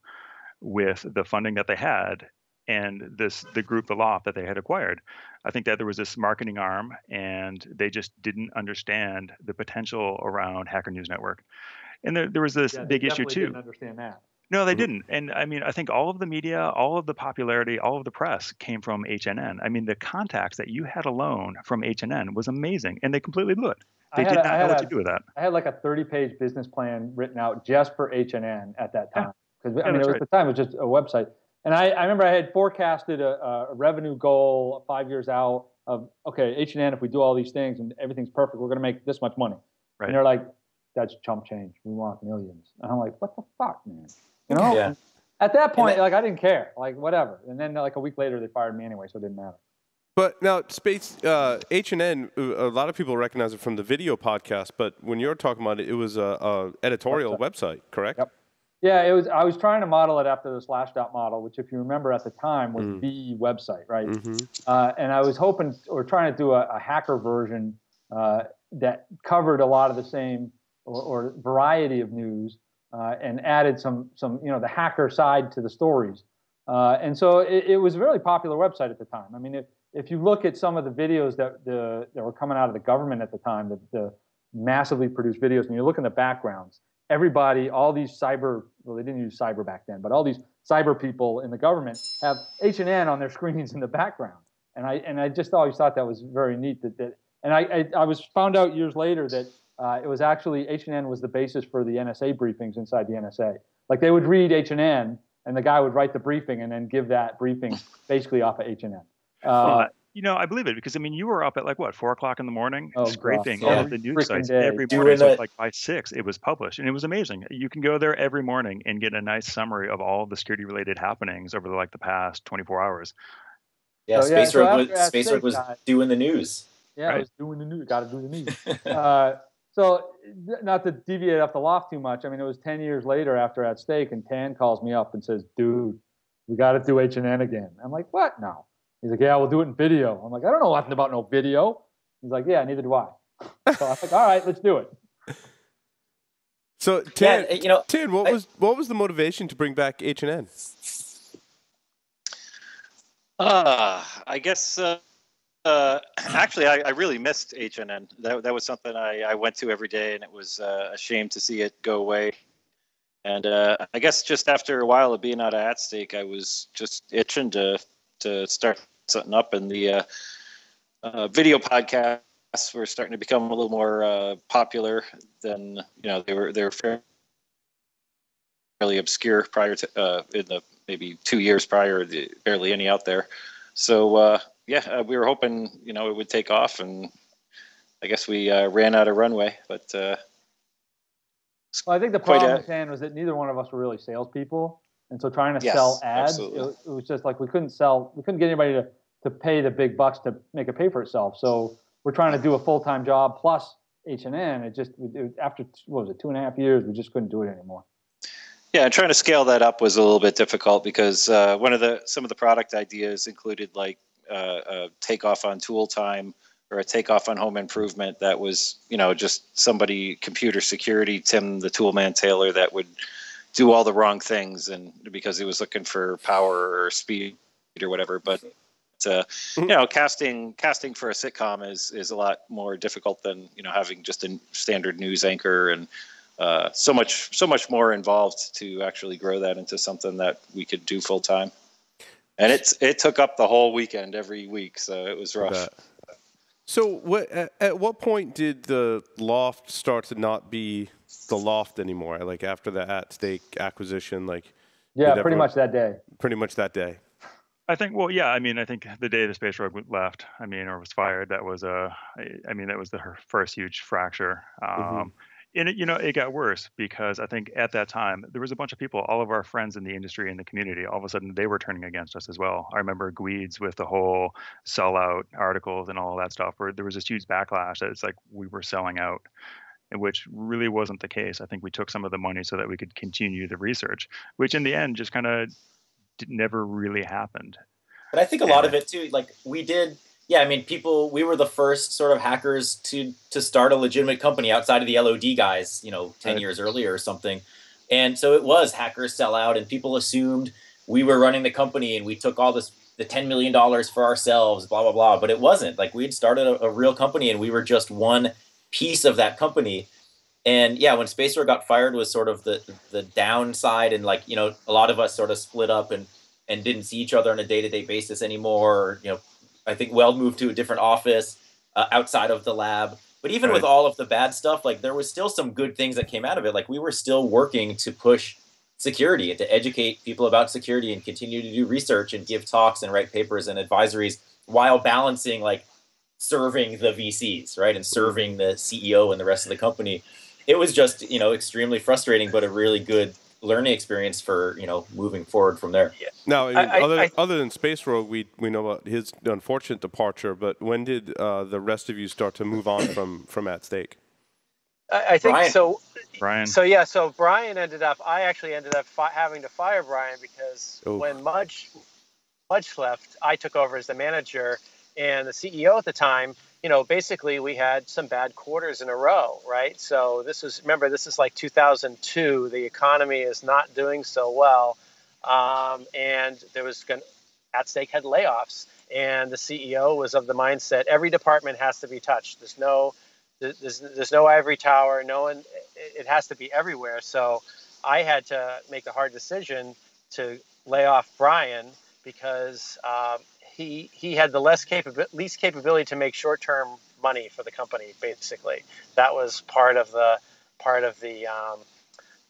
with the funding that they had and this the group the L0pht that they had acquired. I think that there was this marketing arm and they just didn't understand the potential around hacker news network. And there, there was this yeah, big issue too didn't understand that no they mm-hmm. didn't and i mean i think all of the media all of the popularity all of the press came from hnn i mean the contacts that you had alone from hnn was amazing and they completely blew it they did a, not know what a, to do with that i had like a 30 page business plan written out just for hnn at that time yeah because I mean, it was right. the time it was just a website. And I, I remember I had forecasted a, a, revenue goal five years out of okay, H and N. If we do all these things and everything's perfect, we're going to make this much money. Right. And they're like, "That's chump change. We want millions. And I'm like, "What the fuck, man?" You know. Yeah. At that point, like I didn't care, like whatever. And then like a week later, they fired me anyway, so it didn't matter. But now, space uh, H and N. Uh, a lot of people recognize it from the video podcast. But when you're talking about it, it was a, a editorial website. website, correct? Yep. Yeah, it was. I was trying to model it after the Slashdot model, which, if you remember at the time, was mm. the website, right? Mm-hmm. Uh, and I was hoping or trying to do a, a hacker version uh, that covered a lot of the same or, or variety of news uh, and added some some you know the hacker side to the stories. Uh, and so it, it, was a really popular website at the time. I mean, if if you look at some of the videos that the that were coming out of the government at the time, the, the massively produced videos, and you look in the backgrounds everybody, all these cyber, well, they didn't use cyber back then, but all these cyber people in the government have HNN on their screens in the background. And I, and I just always thought that was very neat that, that and I, I, I was found out years later that uh, it was actually HNN was the basis for the NSA briefings inside the NSA. Like they would read HNN and the guy would write the briefing and then give that briefing basically off of HNN. Uh, you know, I believe it because I mean, you were up at like what four o'clock in the morning, oh, scraping all of the news sites day. every morning. So like by six, it was published, and it was amazing. You can go there every morning and get a nice summary of all the security-related happenings over the, like the past 24 hours. Yeah, so, Space yeah, so was Space was doing the news. Yeah, right. I was doing the news. Got to do the news. uh, so, not to deviate off the L0pht too much. I mean, it was 10 years later after at stake, and Tan calls me up and says, "Dude, we got to do H and N again." I'm like, "What? No." He's like, yeah, we'll do it in video. I'm like, I don't know nothing about no video. He's like, yeah, neither do I. So I'm like, all right, let's do it. So, Tan, yeah, you know, Tan, what I, was what was the motivation to bring back H and N? Uh, I guess uh, uh, actually, I, I, really missed HNN. That that was something I, I went to every day, and it was uh, a shame to see it go away. And uh, I guess just after a while of being out of at stake, I was just itching to to start something up, and the uh, uh, video podcasts were starting to become a little more uh, popular than you know they were they were fairly obscure prior to in the maybe two years prior, barely any out there. So yeah, uh, we were hoping you know it would take off, and I guess we ran out of runway, but. uh, Well, I think the problem, Dan, was that neither one of us were really salespeople. and so trying to Yes, sell ads, it, it was just like we couldn't sell, we couldn't get anybody to to pay the big bucks to make it pay for itself. So we're trying to do a full time job plus H and N. It just it, after what was it two and a half years, we just couldn't do it anymore. Yeah, and trying to scale that up was a little bit difficult because uh, one of the some of the product ideas included like uh, a takeoff on tool time or a takeoff on home improvement that was you know just somebody computer security Tim the toolman Taylor that would do all the wrong things and because he was looking for power or speed or whatever but uh, you know casting casting for a sitcom is is a lot more difficult than you know having just a standard news anchor and uh, so much so much more involved to actually grow that into something that we could do full time. And it's it took up the whole weekend every week, so it was rough. Bet. So, what at, at what point did the L0pht start to not be the L0pht anymore? Like after the at stake acquisition, like Yeah, pretty everyone- much that day. pretty much that day. I think, well, yeah. I mean, I think the day the Space Rogue left, I mean, or was fired, that was a. I mean, that was the her first huge fracture. Um, And it, you know, it got worse because I think at that time there was a bunch of people, all of our friends in the industry and the community, all of a sudden they were turning against us as well. I remember Gweeds with the whole sellout articles and all that stuff, where there was this huge backlash that it's like we were selling out, which really wasn't the case. I think we took some of the money so that we could continue the research, which in the end just kind of never really happened. But I think a lot of it too, like we did. Yeah, I mean, people. We were the first sort of hackers to to start a legitimate company outside of the LOD guys. You know, ten Right. years earlier or something. And so it was hackers sell out, and people assumed we were running the company, and we took all this the ten million dollars for ourselves, blah blah blah. But it wasn't. Like we had started a, a real company, and we were just one piece of that company. And yeah, when Spacer got fired was sort of the the downside, and like you know, a lot of us sort of split up and and didn't see each other on a day to day basis anymore. Or, you know, I think Weld moved to a different office uh, outside of the lab. But even with all of the bad stuff, like there was still some good things that came out of it. Like we were still working to push security and to educate people about security and continue to do research and give talks and write papers and advisories while balancing like serving the VCs, right? And serving the CEO and the rest of the company. It was just, you know, extremely frustrating, but a really good learning experience for, you know, moving forward from there. Now, I mean, I- other I- other than Space Rogue, we we know about his unfortunate departure. But when did uh, the rest of you start to move on from from at stake? I, I think Brian. so. Brian, So yeah, so Brian ended up. I actually ended up fi- having to fire Brian because Oh. when Mudge Mudge left, I took over as the manager and the CEO at the time. You know, basically we had some bad quarters in a row, right? So this was remember this is like 2002. The economy is not doing so well, um, and there was going at stake had layoffs, and the CEO was of the mindset every department has to be touched. There's no there's, there's no ivory tower. No one. It it has to be everywhere. So I had to make a hard decision to lay off Brian because um, he he had the less capab- least capability to make short term money for the company. Basically, that was part of the part of the um,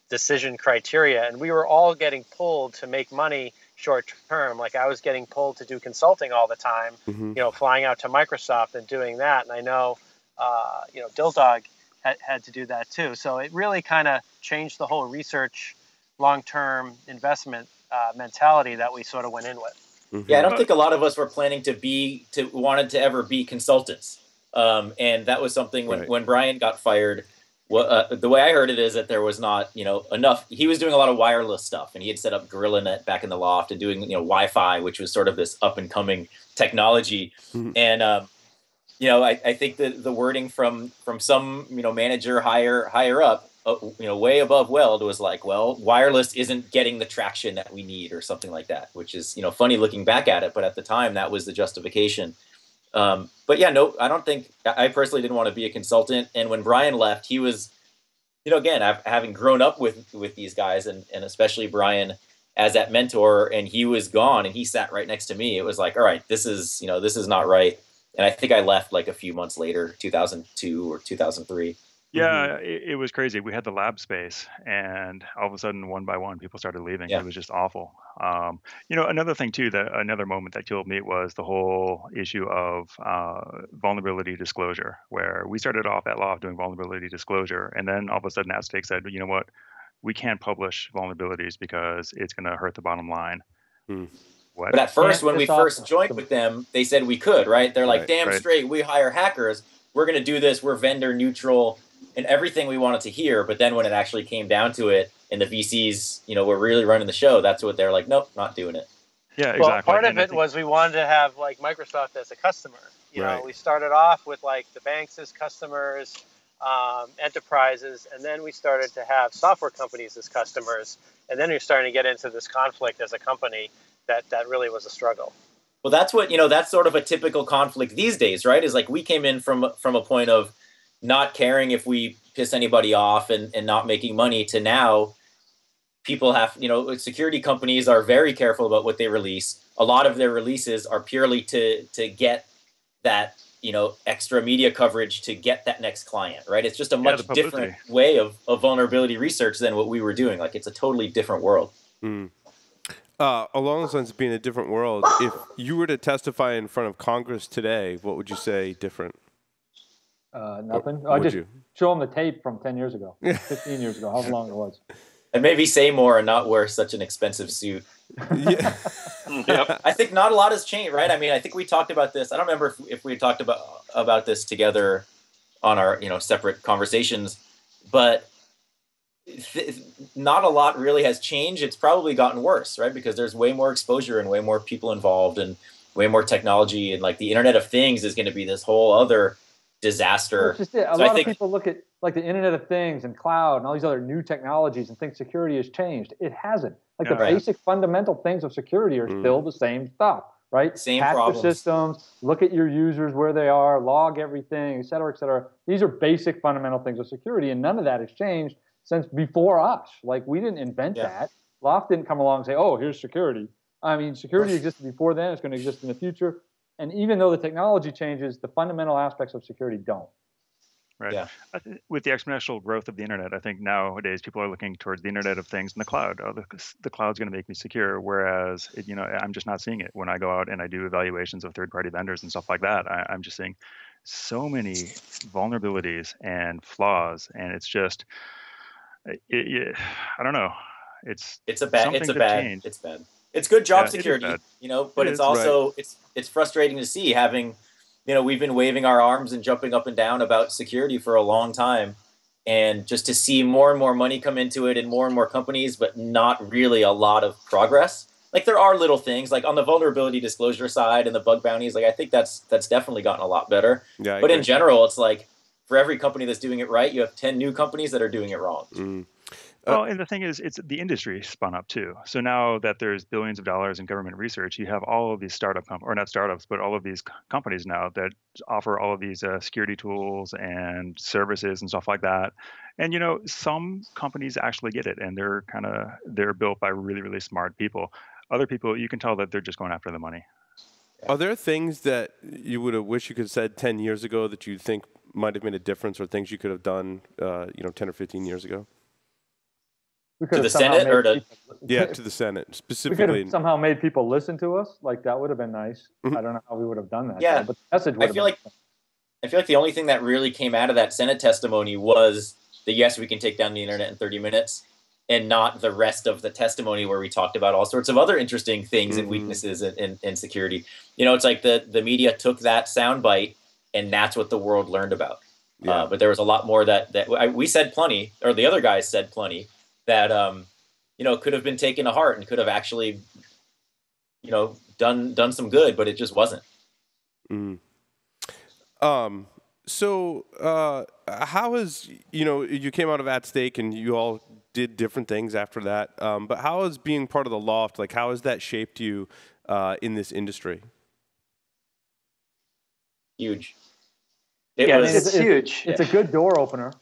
decision criteria, and we were all getting pulled to make money short term. Like I was getting pulled to do consulting all the time, Mhm. you know, flying out to Microsoft and doing that. And I know, uh, you know, DilDog had, had to do that too. So it really kind of changed the whole research, long term investment uh, mentality that we sort of went in with. Mhm. Yeah, I don't think a lot of us were planning to be to wanted to ever be consultants. Um, and that was something when, Right. when Brian got fired. What, uh, the way I heard it is that there was not, you know, enough. He was doing a lot of wireless stuff, and he had set up GorillaNet back in the loft and doing, you know, Wi-Fi, which was sort of this up and coming technology. Mhm. And um, you know, I, I think that the wording from from some, you know, manager higher higher up, uh, you know, way above Weld was like, well, wireless isn't getting the traction that we need, or something like that. Which is, you know, funny looking back at it, but at the time that was the justification. Um, but yeah, no, I don't think I personally didn't want to be a consultant. And when Brian left, he was, you know, again, I've, having grown up with with these guys, and and especially Brian as that mentor, and he was gone, and he sat right next to me. It was like, all right, this is, you know, this is not right. And I think I left like a few months later, 2002 or 2003. Yeah, it, it was crazy. We had the lab space, and all of a sudden, one by one, people started leaving. Yeah. It was just awful. Um, you know, another thing too, that another moment that killed me was the whole issue of uh, vulnerability disclosure, where we started off at L0pht doing vulnerability disclosure, and then all of a sudden, Atstake said, you know what, we can't publish vulnerabilities because it's going to hurt the bottom line. Hmm. What? But at first, Yeah, when we awesome. first joined with them, they said we could, right? They're like, Right, damn right. straight, we hire hackers. We're going to do this. We're vendor neutral and everything we wanted to hear. But then when it actually came down to it and the VCs, you know, were really running the show, that's what they're like, nope, not doing it. yeah, Well, exactly. part of And I it think- was we wanted to have like Microsoft as a customer. You know, Right. we started off with like the banks as customers, um, enterprises, and then we started to have software companies as customers, and then you're starting to get into this conflict as a company that that really was a struggle. Well, that's what you know. That's sort of a typical conflict these days, right? Is like we came in from from a point of not caring if we piss anybody off and and not making money to now people have you know security companies are very careful about what they release. A lot of their releases are purely to to get that you know extra media coverage to get that next client, right? It's just a much the publicity. different way of of vulnerability research than what we were doing. Like it's a totally different world. Mm. Uh, along those lines of being a different world, if you were to testify in front of Congress today, what would you say different? Uh, nothing. Or I just you? show them the tape from 10 years ago, 15 years ago, however long it was. And maybe say more and not wear such an expensive suit. yeah. Yep. I think not a lot has changed, right? I mean, I think we talked about this. I don't remember if, if we talked about about this together on our you know separate conversations, but th- not a lot really has changed. It's probably gotten worse, right? Because there's way more exposure and way more people involved and way more technology and like the Internet of Things is going to be this whole other disaster. That's just it. A So I lot think- of people look at like the Internet of Things and cloud and all these other new technologies and think security has changed. It hasn't. Like the Right. basic fundamental things of security are Mm. still the same stuff, right? Same Patch problems. your systems, look at your users where they are, log everything, et cetera, et cetera. These are basic fundamental things of security, and none of that has changed since before us. Like we didn't invent Yeah. that. L0pht didn't come along and say, "Oh, here's security." I mean, security existed before then. It's going to exist in the future. And even though the technology changes, the fundamental aspects of security don't. Right. Yeah. I thi- With the exponential growth of the internet, I think nowadays people are looking towards the Internet of Things and the cloud. Oh, the, the cloud's going to make me secure, whereas it, you know I'm just not seeing it when I go out and I do evaluations of third-party vendors and stuff like that. I, I'm just seeing so many vulnerabilities and flaws, and it's just, it, it, I don't know. It's It's a bad. It's a bad. changed. It's bad. It's good job Yeah, security, you know, but It it's is, also it's it's frustrating to see having, you know, we've been waving our arms and jumping up and down about security for a long time, and just to see more and more money come into it and more and more companies, but not really a lot of progress. Like there are little things, like on the vulnerability disclosure side and the bug bounties. Like I think that's that's definitely gotten a lot better. Yeah. I But in general, it's like for every company that's doing it right, you have ten new companies that are doing it wrong. Mm. Well, and the thing is, it's the industry spun up too. So now that there's billions of dollars in government research, you have all of these startup com- or not startups, but all of these c- companies now that offer all of these uh, security tools and services and stuff like that. And you know, some companies actually get it, and they're kind of they're built by really really smart people. Other people, you can tell that they're just going after the money. Are there things that you would have wished you could have said 10 years ago that you think might have made a difference or things you could have done, uh, you know, 10 or 15 years ago? We To could the have somehow Senate or to- people- Yeah, to the Senate specifically. we could specifically. have somehow made people listen to us. Like that would have been nice. Mhm. I don't know how we would have done that. Yeah. though, but the message would I have feel been like I feel like the only thing that really came out of that Senate testimony was that yes, we can take down the internet in 30 minutes, and not the rest of the testimony where we talked about all sorts of other interesting things and Mhm. weaknesses and, in, in security. You know, it's like the the media took that soundbite, and that's what the world learned about. yeah. Uh, but there was a lot more that that I, we said plenty, or the other guys said plenty that um, you know could have been taken to heart and could have actually, you know, done done some good, but it just wasn't. Mm. Um. So, uh, how has you know you came out of at stake and you all did different things after that. Um, but how has being part of the L0pht like how has that shaped you uh, in this industry? Huge. It yeah, was it's, It's- huge. It's a good door opener.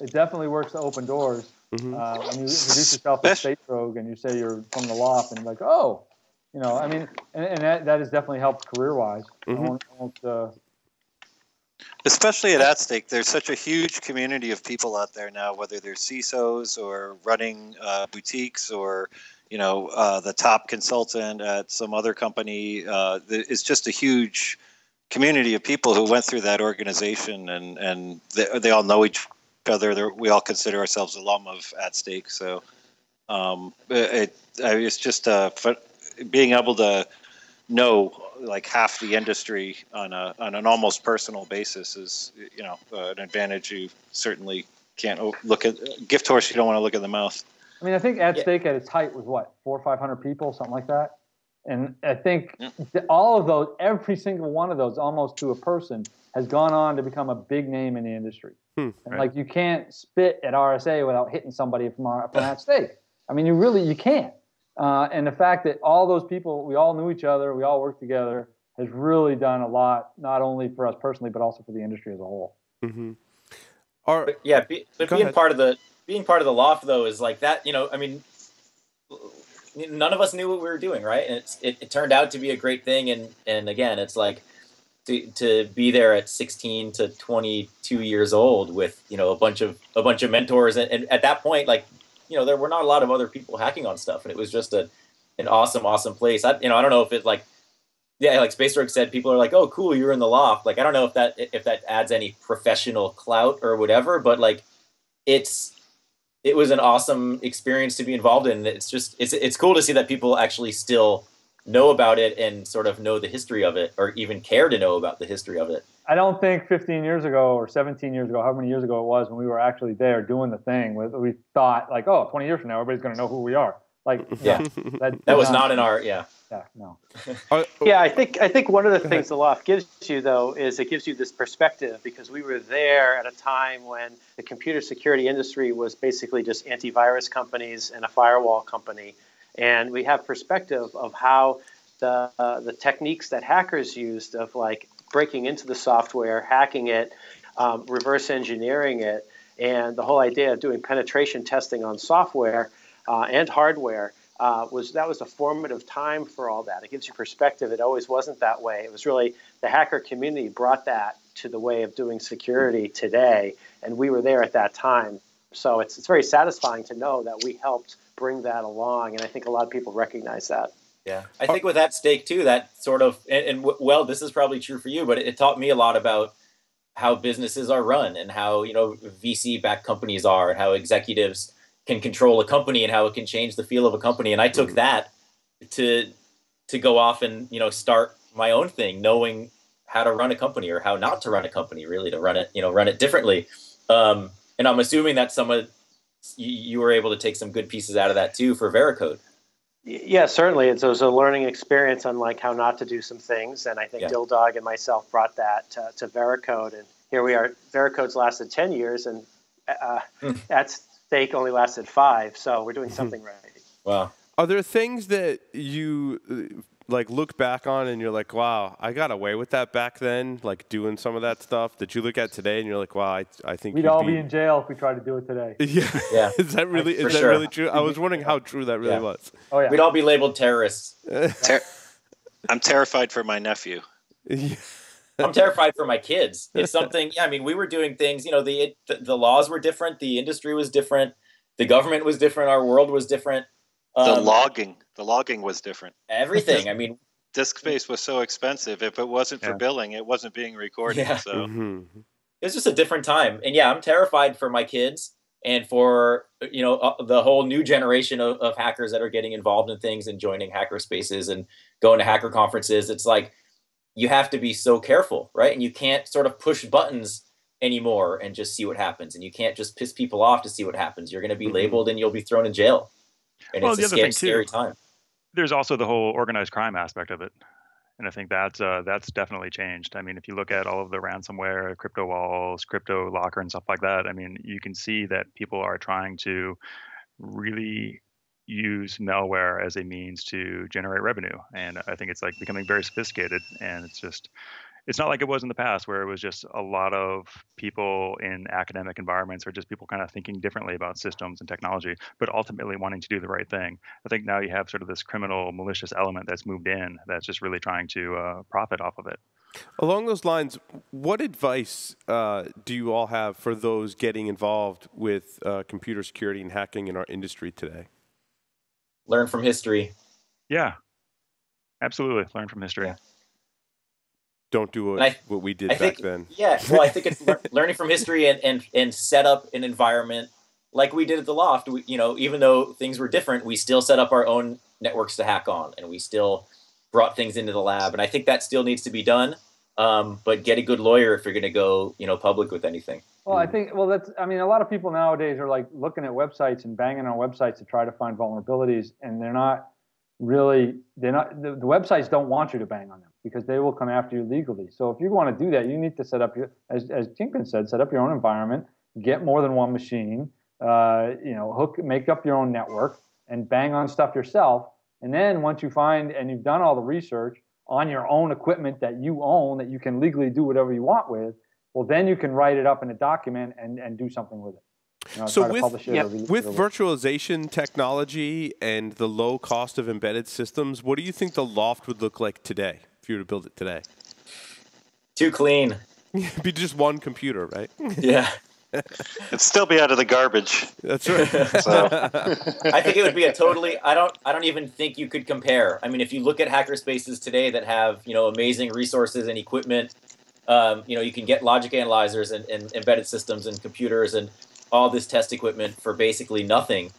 It definitely works to open doors. Mhm. Uh, when you introduce yourself as Space Rogue and you say you're from the L0pht and you're like, oh, you know, I mean, and, and that, that has definitely helped career wise. Mhm. I won't, I won't, uh, Especially at At Stake, there's such a huge community of people out there now, whether they're CISOs or running uh, boutiques or, you know, uh, the top consultant at some other company. Uh, it's just a huge community of people who went through that organization and, and they, they all know each other. We all consider ourselves a alum of At Stake, so um, it, it it's just uh, being able to know like half the industry on a on an almost personal basis is you know uh, an advantage you certainly can't look at gift horse you don't want to look at the mouth i mean i think at yeah. stake at its height was what four or five hundred people something like that and i think yeah. all of those every single one of those almost to a person has gone on to become a big name in the industry hmm, right. like you can't spit at rsa without hitting somebody from, our, from at stake i mean you really you can't uh, and the fact that all those people, we all knew each other, we all worked together, has really done a lot, not only for us personally, but also for the industry as a whole. Mm-hmm. but yeah, be, but being ahead. part of the being part of the L0pht though is like that. You know, I mean, none of us knew what we were doing, right? And it, it turned out to be a great thing. And and again, it's like to to be there at 16 to 22 years old with you know a bunch of a bunch of mentors, and, and at that point, like you know, there were not a lot of other people hacking on stuff, and it was just a an awesome, awesome place. I, you know, I don't know if it like, yeah, like Space said, people are like, oh, cool, you're in the L0pht. Like, I don't know if that if that adds any professional clout or whatever, but like, it's it was an awesome experience to be involved in. It's just it's it's cool to see that people actually still know about it and sort of know the history of it or even care to know about the history of it. I don't think 15 years ago or 17 years ago, how many years ago it was, when we were actually there doing the thing, we thought like, oh, 20 years from now, everybody's going to know who we are. Like, yeah, that, that was not in our, yeah, yeah, no. yeah, I think I think one of the things the L0pht gives you though is it gives you this perspective because we were there at a time when the computer security industry was basically just antivirus companies and a firewall company, and we have perspective of how the uh, the techniques that hackers used of like breaking into the software, hacking it, um, reverse engineering it, and the whole idea of doing penetration testing on software uh, and hardware uh, was that was a formative time for all that. It gives you perspective. It always wasn't that way. It was really the hacker community brought that to the way of doing security today, and we were there at that time. So it's it's very satisfying to know that we helped bring that along, and I think a lot of people recognize that. Yeah, I think with that stake too, that sort of and, and well, this is probably true for you, but it, it, taught me a lot about how businesses are run and how you know VC-backed companies are, and how executives can control a company and how it can change the feel of a company. And I took mm-hmm. that to to go off and you know start my own thing, knowing how to run a company or how not to run a company, really to run it, you know, run it differently. Um, and I'm assuming that some of you, you were able to take some good pieces out of that too for Veracode. Yeah, certainly. It was a learning experience on like how not to do some things, and I think yeah. DilDog and myself brought that to, to Veracode, and here we are. Veracode's lasted ten years, and uh, mm. at stake only lasted five. So we're doing hmm. something right. Wow. Are there things that you like look back on and you're like, wow, I got away with that back then, like doing some of that stuff that you look at today and you're like, wow, I, I think we'd all be... be in jail if we tried to do it today. Yeah, yeah. is that really is that sure. really true? I was wondering how true that really yeah. was. Oh yeah, we'd all be labeled terrorists. Ter- I'm terrified for my nephew. Yeah. I'm terrified for my kids. It's something. Yeah, I mean, we were doing things. You know, the, it, the the laws were different. The industry was different. The government was different. Our world was different. Um, the logging, the logging was different. Everything. I mean, disk space was so expensive. If it wasn't for yeah. billing, it wasn't being recorded. Yeah. So mm-hmm. it's just a different time. And yeah, I'm terrified for my kids and for you know uh, the whole new generation of, of hackers that are getting involved in things and joining hacker spaces and going to hacker conferences. It's like you have to be so careful, right? And you can't sort of push buttons anymore and just see what happens. And you can't just piss people off to see what happens. You're going to be mm-hmm. labeled and you'll be thrown in jail. And well, it's the a other scary, thing too, scary time. There's also the whole organized crime aspect of it. And I think that's uh, that's definitely changed. I mean, if you look at all of the ransomware, CryptoWalls, crypto locker, and stuff like that, I mean, you can see that people are trying to really use malware as a means to generate revenue. And I think it's like becoming very sophisticated. And it's just it's not like it was in the past where it was just a lot of people in academic environments or just people kind of thinking differently about systems and technology, but ultimately wanting to do the right thing. I think now you have sort of this criminal, malicious element that's moved in that's just really trying to uh, profit off of it. Along those lines, what advice uh, do you all have for those getting involved with uh, computer security and hacking in our industry today? Learn from history. Yeah, absolutely. Learn from history. Yeah. Don't do what, I, what we did I back think, then. Yeah, well, I think it's le- learning from history and, and and set up an environment like we did at the L0pht. We, you know, even though things were different, we still set up our own networks to hack on, and we still brought things into the lab. And I think that still needs to be done. Um, but get a good lawyer if you're going to go, you know, public with anything. Well, I think well that's I mean a lot of people nowadays are like looking at websites and banging on websites to try to find vulnerabilities, and they're not really they're not the, the websites don't want you to bang on them because they will come after you legally. So if you want to do that, you need to set up your as as Kingpin said, set up your own environment, get more than one machine, uh, you know, hook make up your own network and bang on stuff yourself. And then once you find and you've done all the research on your own equipment that you own that you can legally do whatever you want with, well then you can write it up in a document and, and do something with it. You know, so with, with virtualization technology and the low cost of embedded systems, what do you think the L0pht would look like today if you were to build it today? Too clean. be just one computer, right? Yeah. It'd still be out of the garbage. That's right. so. I think it would be a totally. I don't. I don't even think you could compare. I mean, if you look at hackerspaces today that have you know amazing resources and equipment, um, you know you can get logic analyzers and, and embedded systems and computers and all this test equipment for basically nothing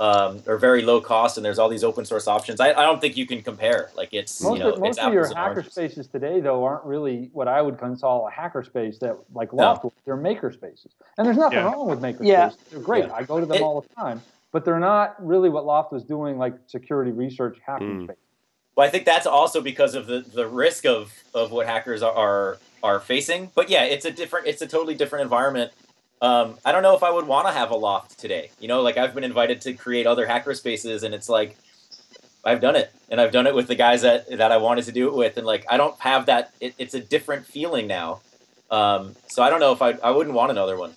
um, or very low cost, and there's all these open source options. I, I don't think you can compare. Like it's most you know, of, most of your hacker spaces today, though, aren't really what I would call a hacker space. That like L0pht, no. they're maker spaces, and there's nothing yeah. wrong with maker yeah. spaces. They're great. Yeah. I go to them it, all the time, but they're not really what L0pht was doing, like security research hacking mm. space. Well, I think that's also because of the, the risk of, of what hackers are, are are facing. But yeah, it's a different, it's a totally different environment um, I don't know if I would want to have a loft today. You know, like I've been invited to create other hacker spaces, and it's like I've done it, and I've done it with the guys that that I wanted to do it with, and like I don't have that. It, it's a different feeling now. Um, so I don't know if I I wouldn't want another one,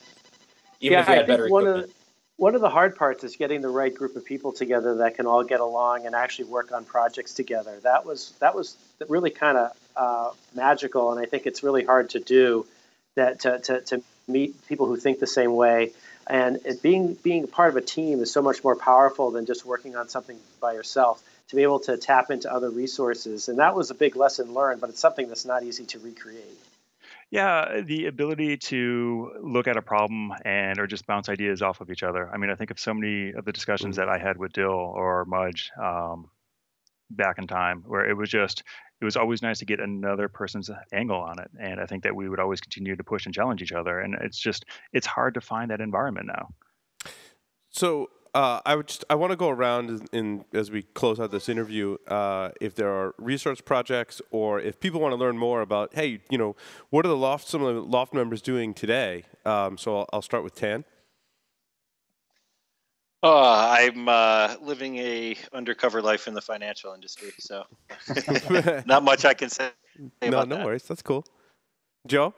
even yeah, if we had better one equipment. Of, one of the hard parts is getting the right group of people together that can all get along and actually work on projects together. That was that was really kind of uh, magical, and I think it's really hard to do that to, to, to meet people who think the same way. And it, being being part of a team is so much more powerful than just working on something by yourself. To be able to tap into other resources, and that was a big lesson learned. But it's something that's not easy to recreate. Yeah, the ability to look at a problem and or just bounce ideas off of each other. I mean, I think of so many of the discussions mm-hmm. that I had with Dill or Mudge um, back in time, where it was just it was always nice to get another person's angle on it and i think that we would always continue to push and challenge each other and it's just it's hard to find that environment now so uh, I would just, I want to go around in, in, as we close out this interview. Uh, if there are research projects, or if people want to learn more about, hey, you know, what are the L0pht some of the L0pht members doing today? Um, so I'll, I'll start with Tan. Oh, I'm uh, living a undercover life in the financial industry, so not much I can say. no, no that. worries. That's cool. Joe.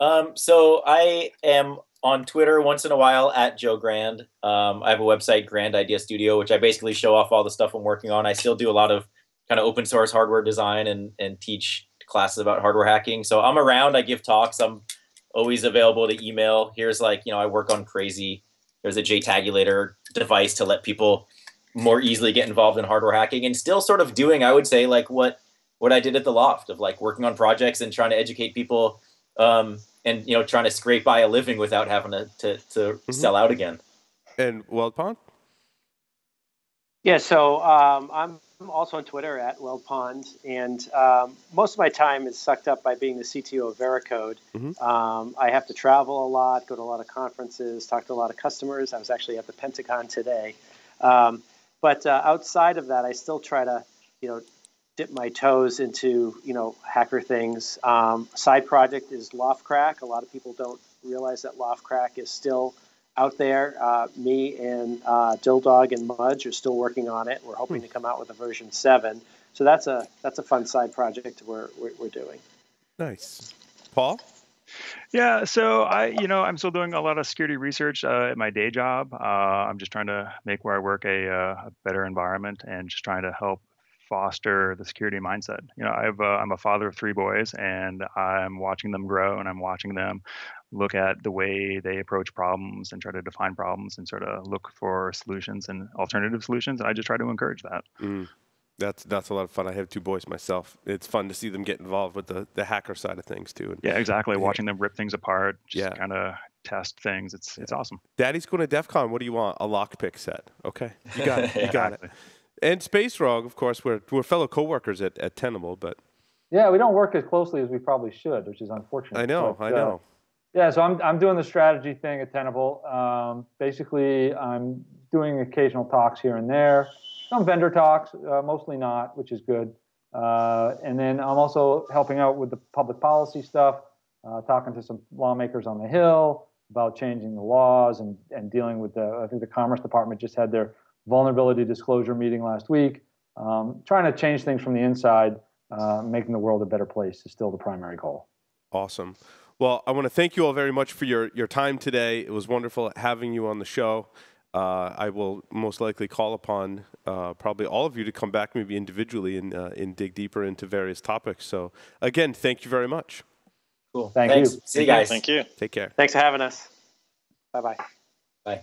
Um, so I am on Twitter once in a while at Joe Grand. Um, I have a website, Grand Idea Studio, which I basically show off all the stuff I'm working on. I still do a lot of kind of open source hardware design and and teach classes about hardware hacking. So I'm around. I give talks. I'm always available to email. Here's like you know I work on crazy there's a JTAGulator device to let people more easily get involved in hardware hacking and still sort of doing, I would say, like what what I did at the L0pht of like working on projects and trying to educate people um, and you know trying to scrape by a living without having to to, to mm-hmm. sell out again. And Weld Pond. Yeah, so um, I'm I'm also on Twitter at WeldPond, and um, most of my time is sucked up by being the CTO of Veracode. Mm-hmm. Um, I have to travel a lot, go to a lot of conferences, talk to a lot of customers. I was actually at the Pentagon today. Um, but uh, outside of that, I still try to, you know, dip my toes into, you know, hacker things. Um, side project is L0phtCrack. A lot of people don't realize that L0phtCrack is still out there. Uh, me and uh, Dog and Mudge are still working on it. We're hoping hmm. to come out with a version seven. So that's a that's a fun side project we're we're, we're doing. Nice, Paul. Yeah, so I, you know, I'm still doing a lot of security research uh, at my day job. Uh, I'm just trying to make where I work a, uh, a, better environment and just trying to help foster the security mindset. You know, I've uh, I'm a father of three boys, and I'm watching them grow, and I'm watching them look at the way they approach problems and try to define problems and sort of look for solutions and alternative solutions. And I just try to encourage that. Mm. That's that's a lot of fun. I have two boys myself. It's fun to see them get involved with the, the hacker side of things too. And Yeah, exactly. Yeah. Watching them rip things apart, just Yeah. kind of test things. It's it's awesome. Daddy's going to DEF CON. What do you want? A lockpick set. Okay, you got it. You got it. And Space Rogue, of course, we're we're fellow coworkers at at Tenable, but Yeah, we don't work as closely as we probably should, which is unfortunate. I know, But, I uh, know. Yeah, so I'm, I'm doing the strategy thing at Tenable. Um, basically, I'm doing occasional talks here and there, some vendor talks, uh, mostly not, which is good. Uh, and then I'm also helping out with the public policy stuff, uh, talking to some lawmakers on the Hill about changing the laws and, and dealing with the, I think the Commerce Department just had their vulnerability disclosure meeting last week. Um, trying to change things from the inside, uh, making the world a better place is still the primary goal. Awesome. Well, I want to thank you all very much for your, your time today. It was wonderful having you on the show. Uh, I will most likely call upon uh, probably all of you to come back, maybe individually, and, uh, and dig deeper into various topics. So, again, thank you very much. Cool. Thank Thanks. you. See you guys. Thank you. Take care. Thanks for having us. Bye bye. Bye.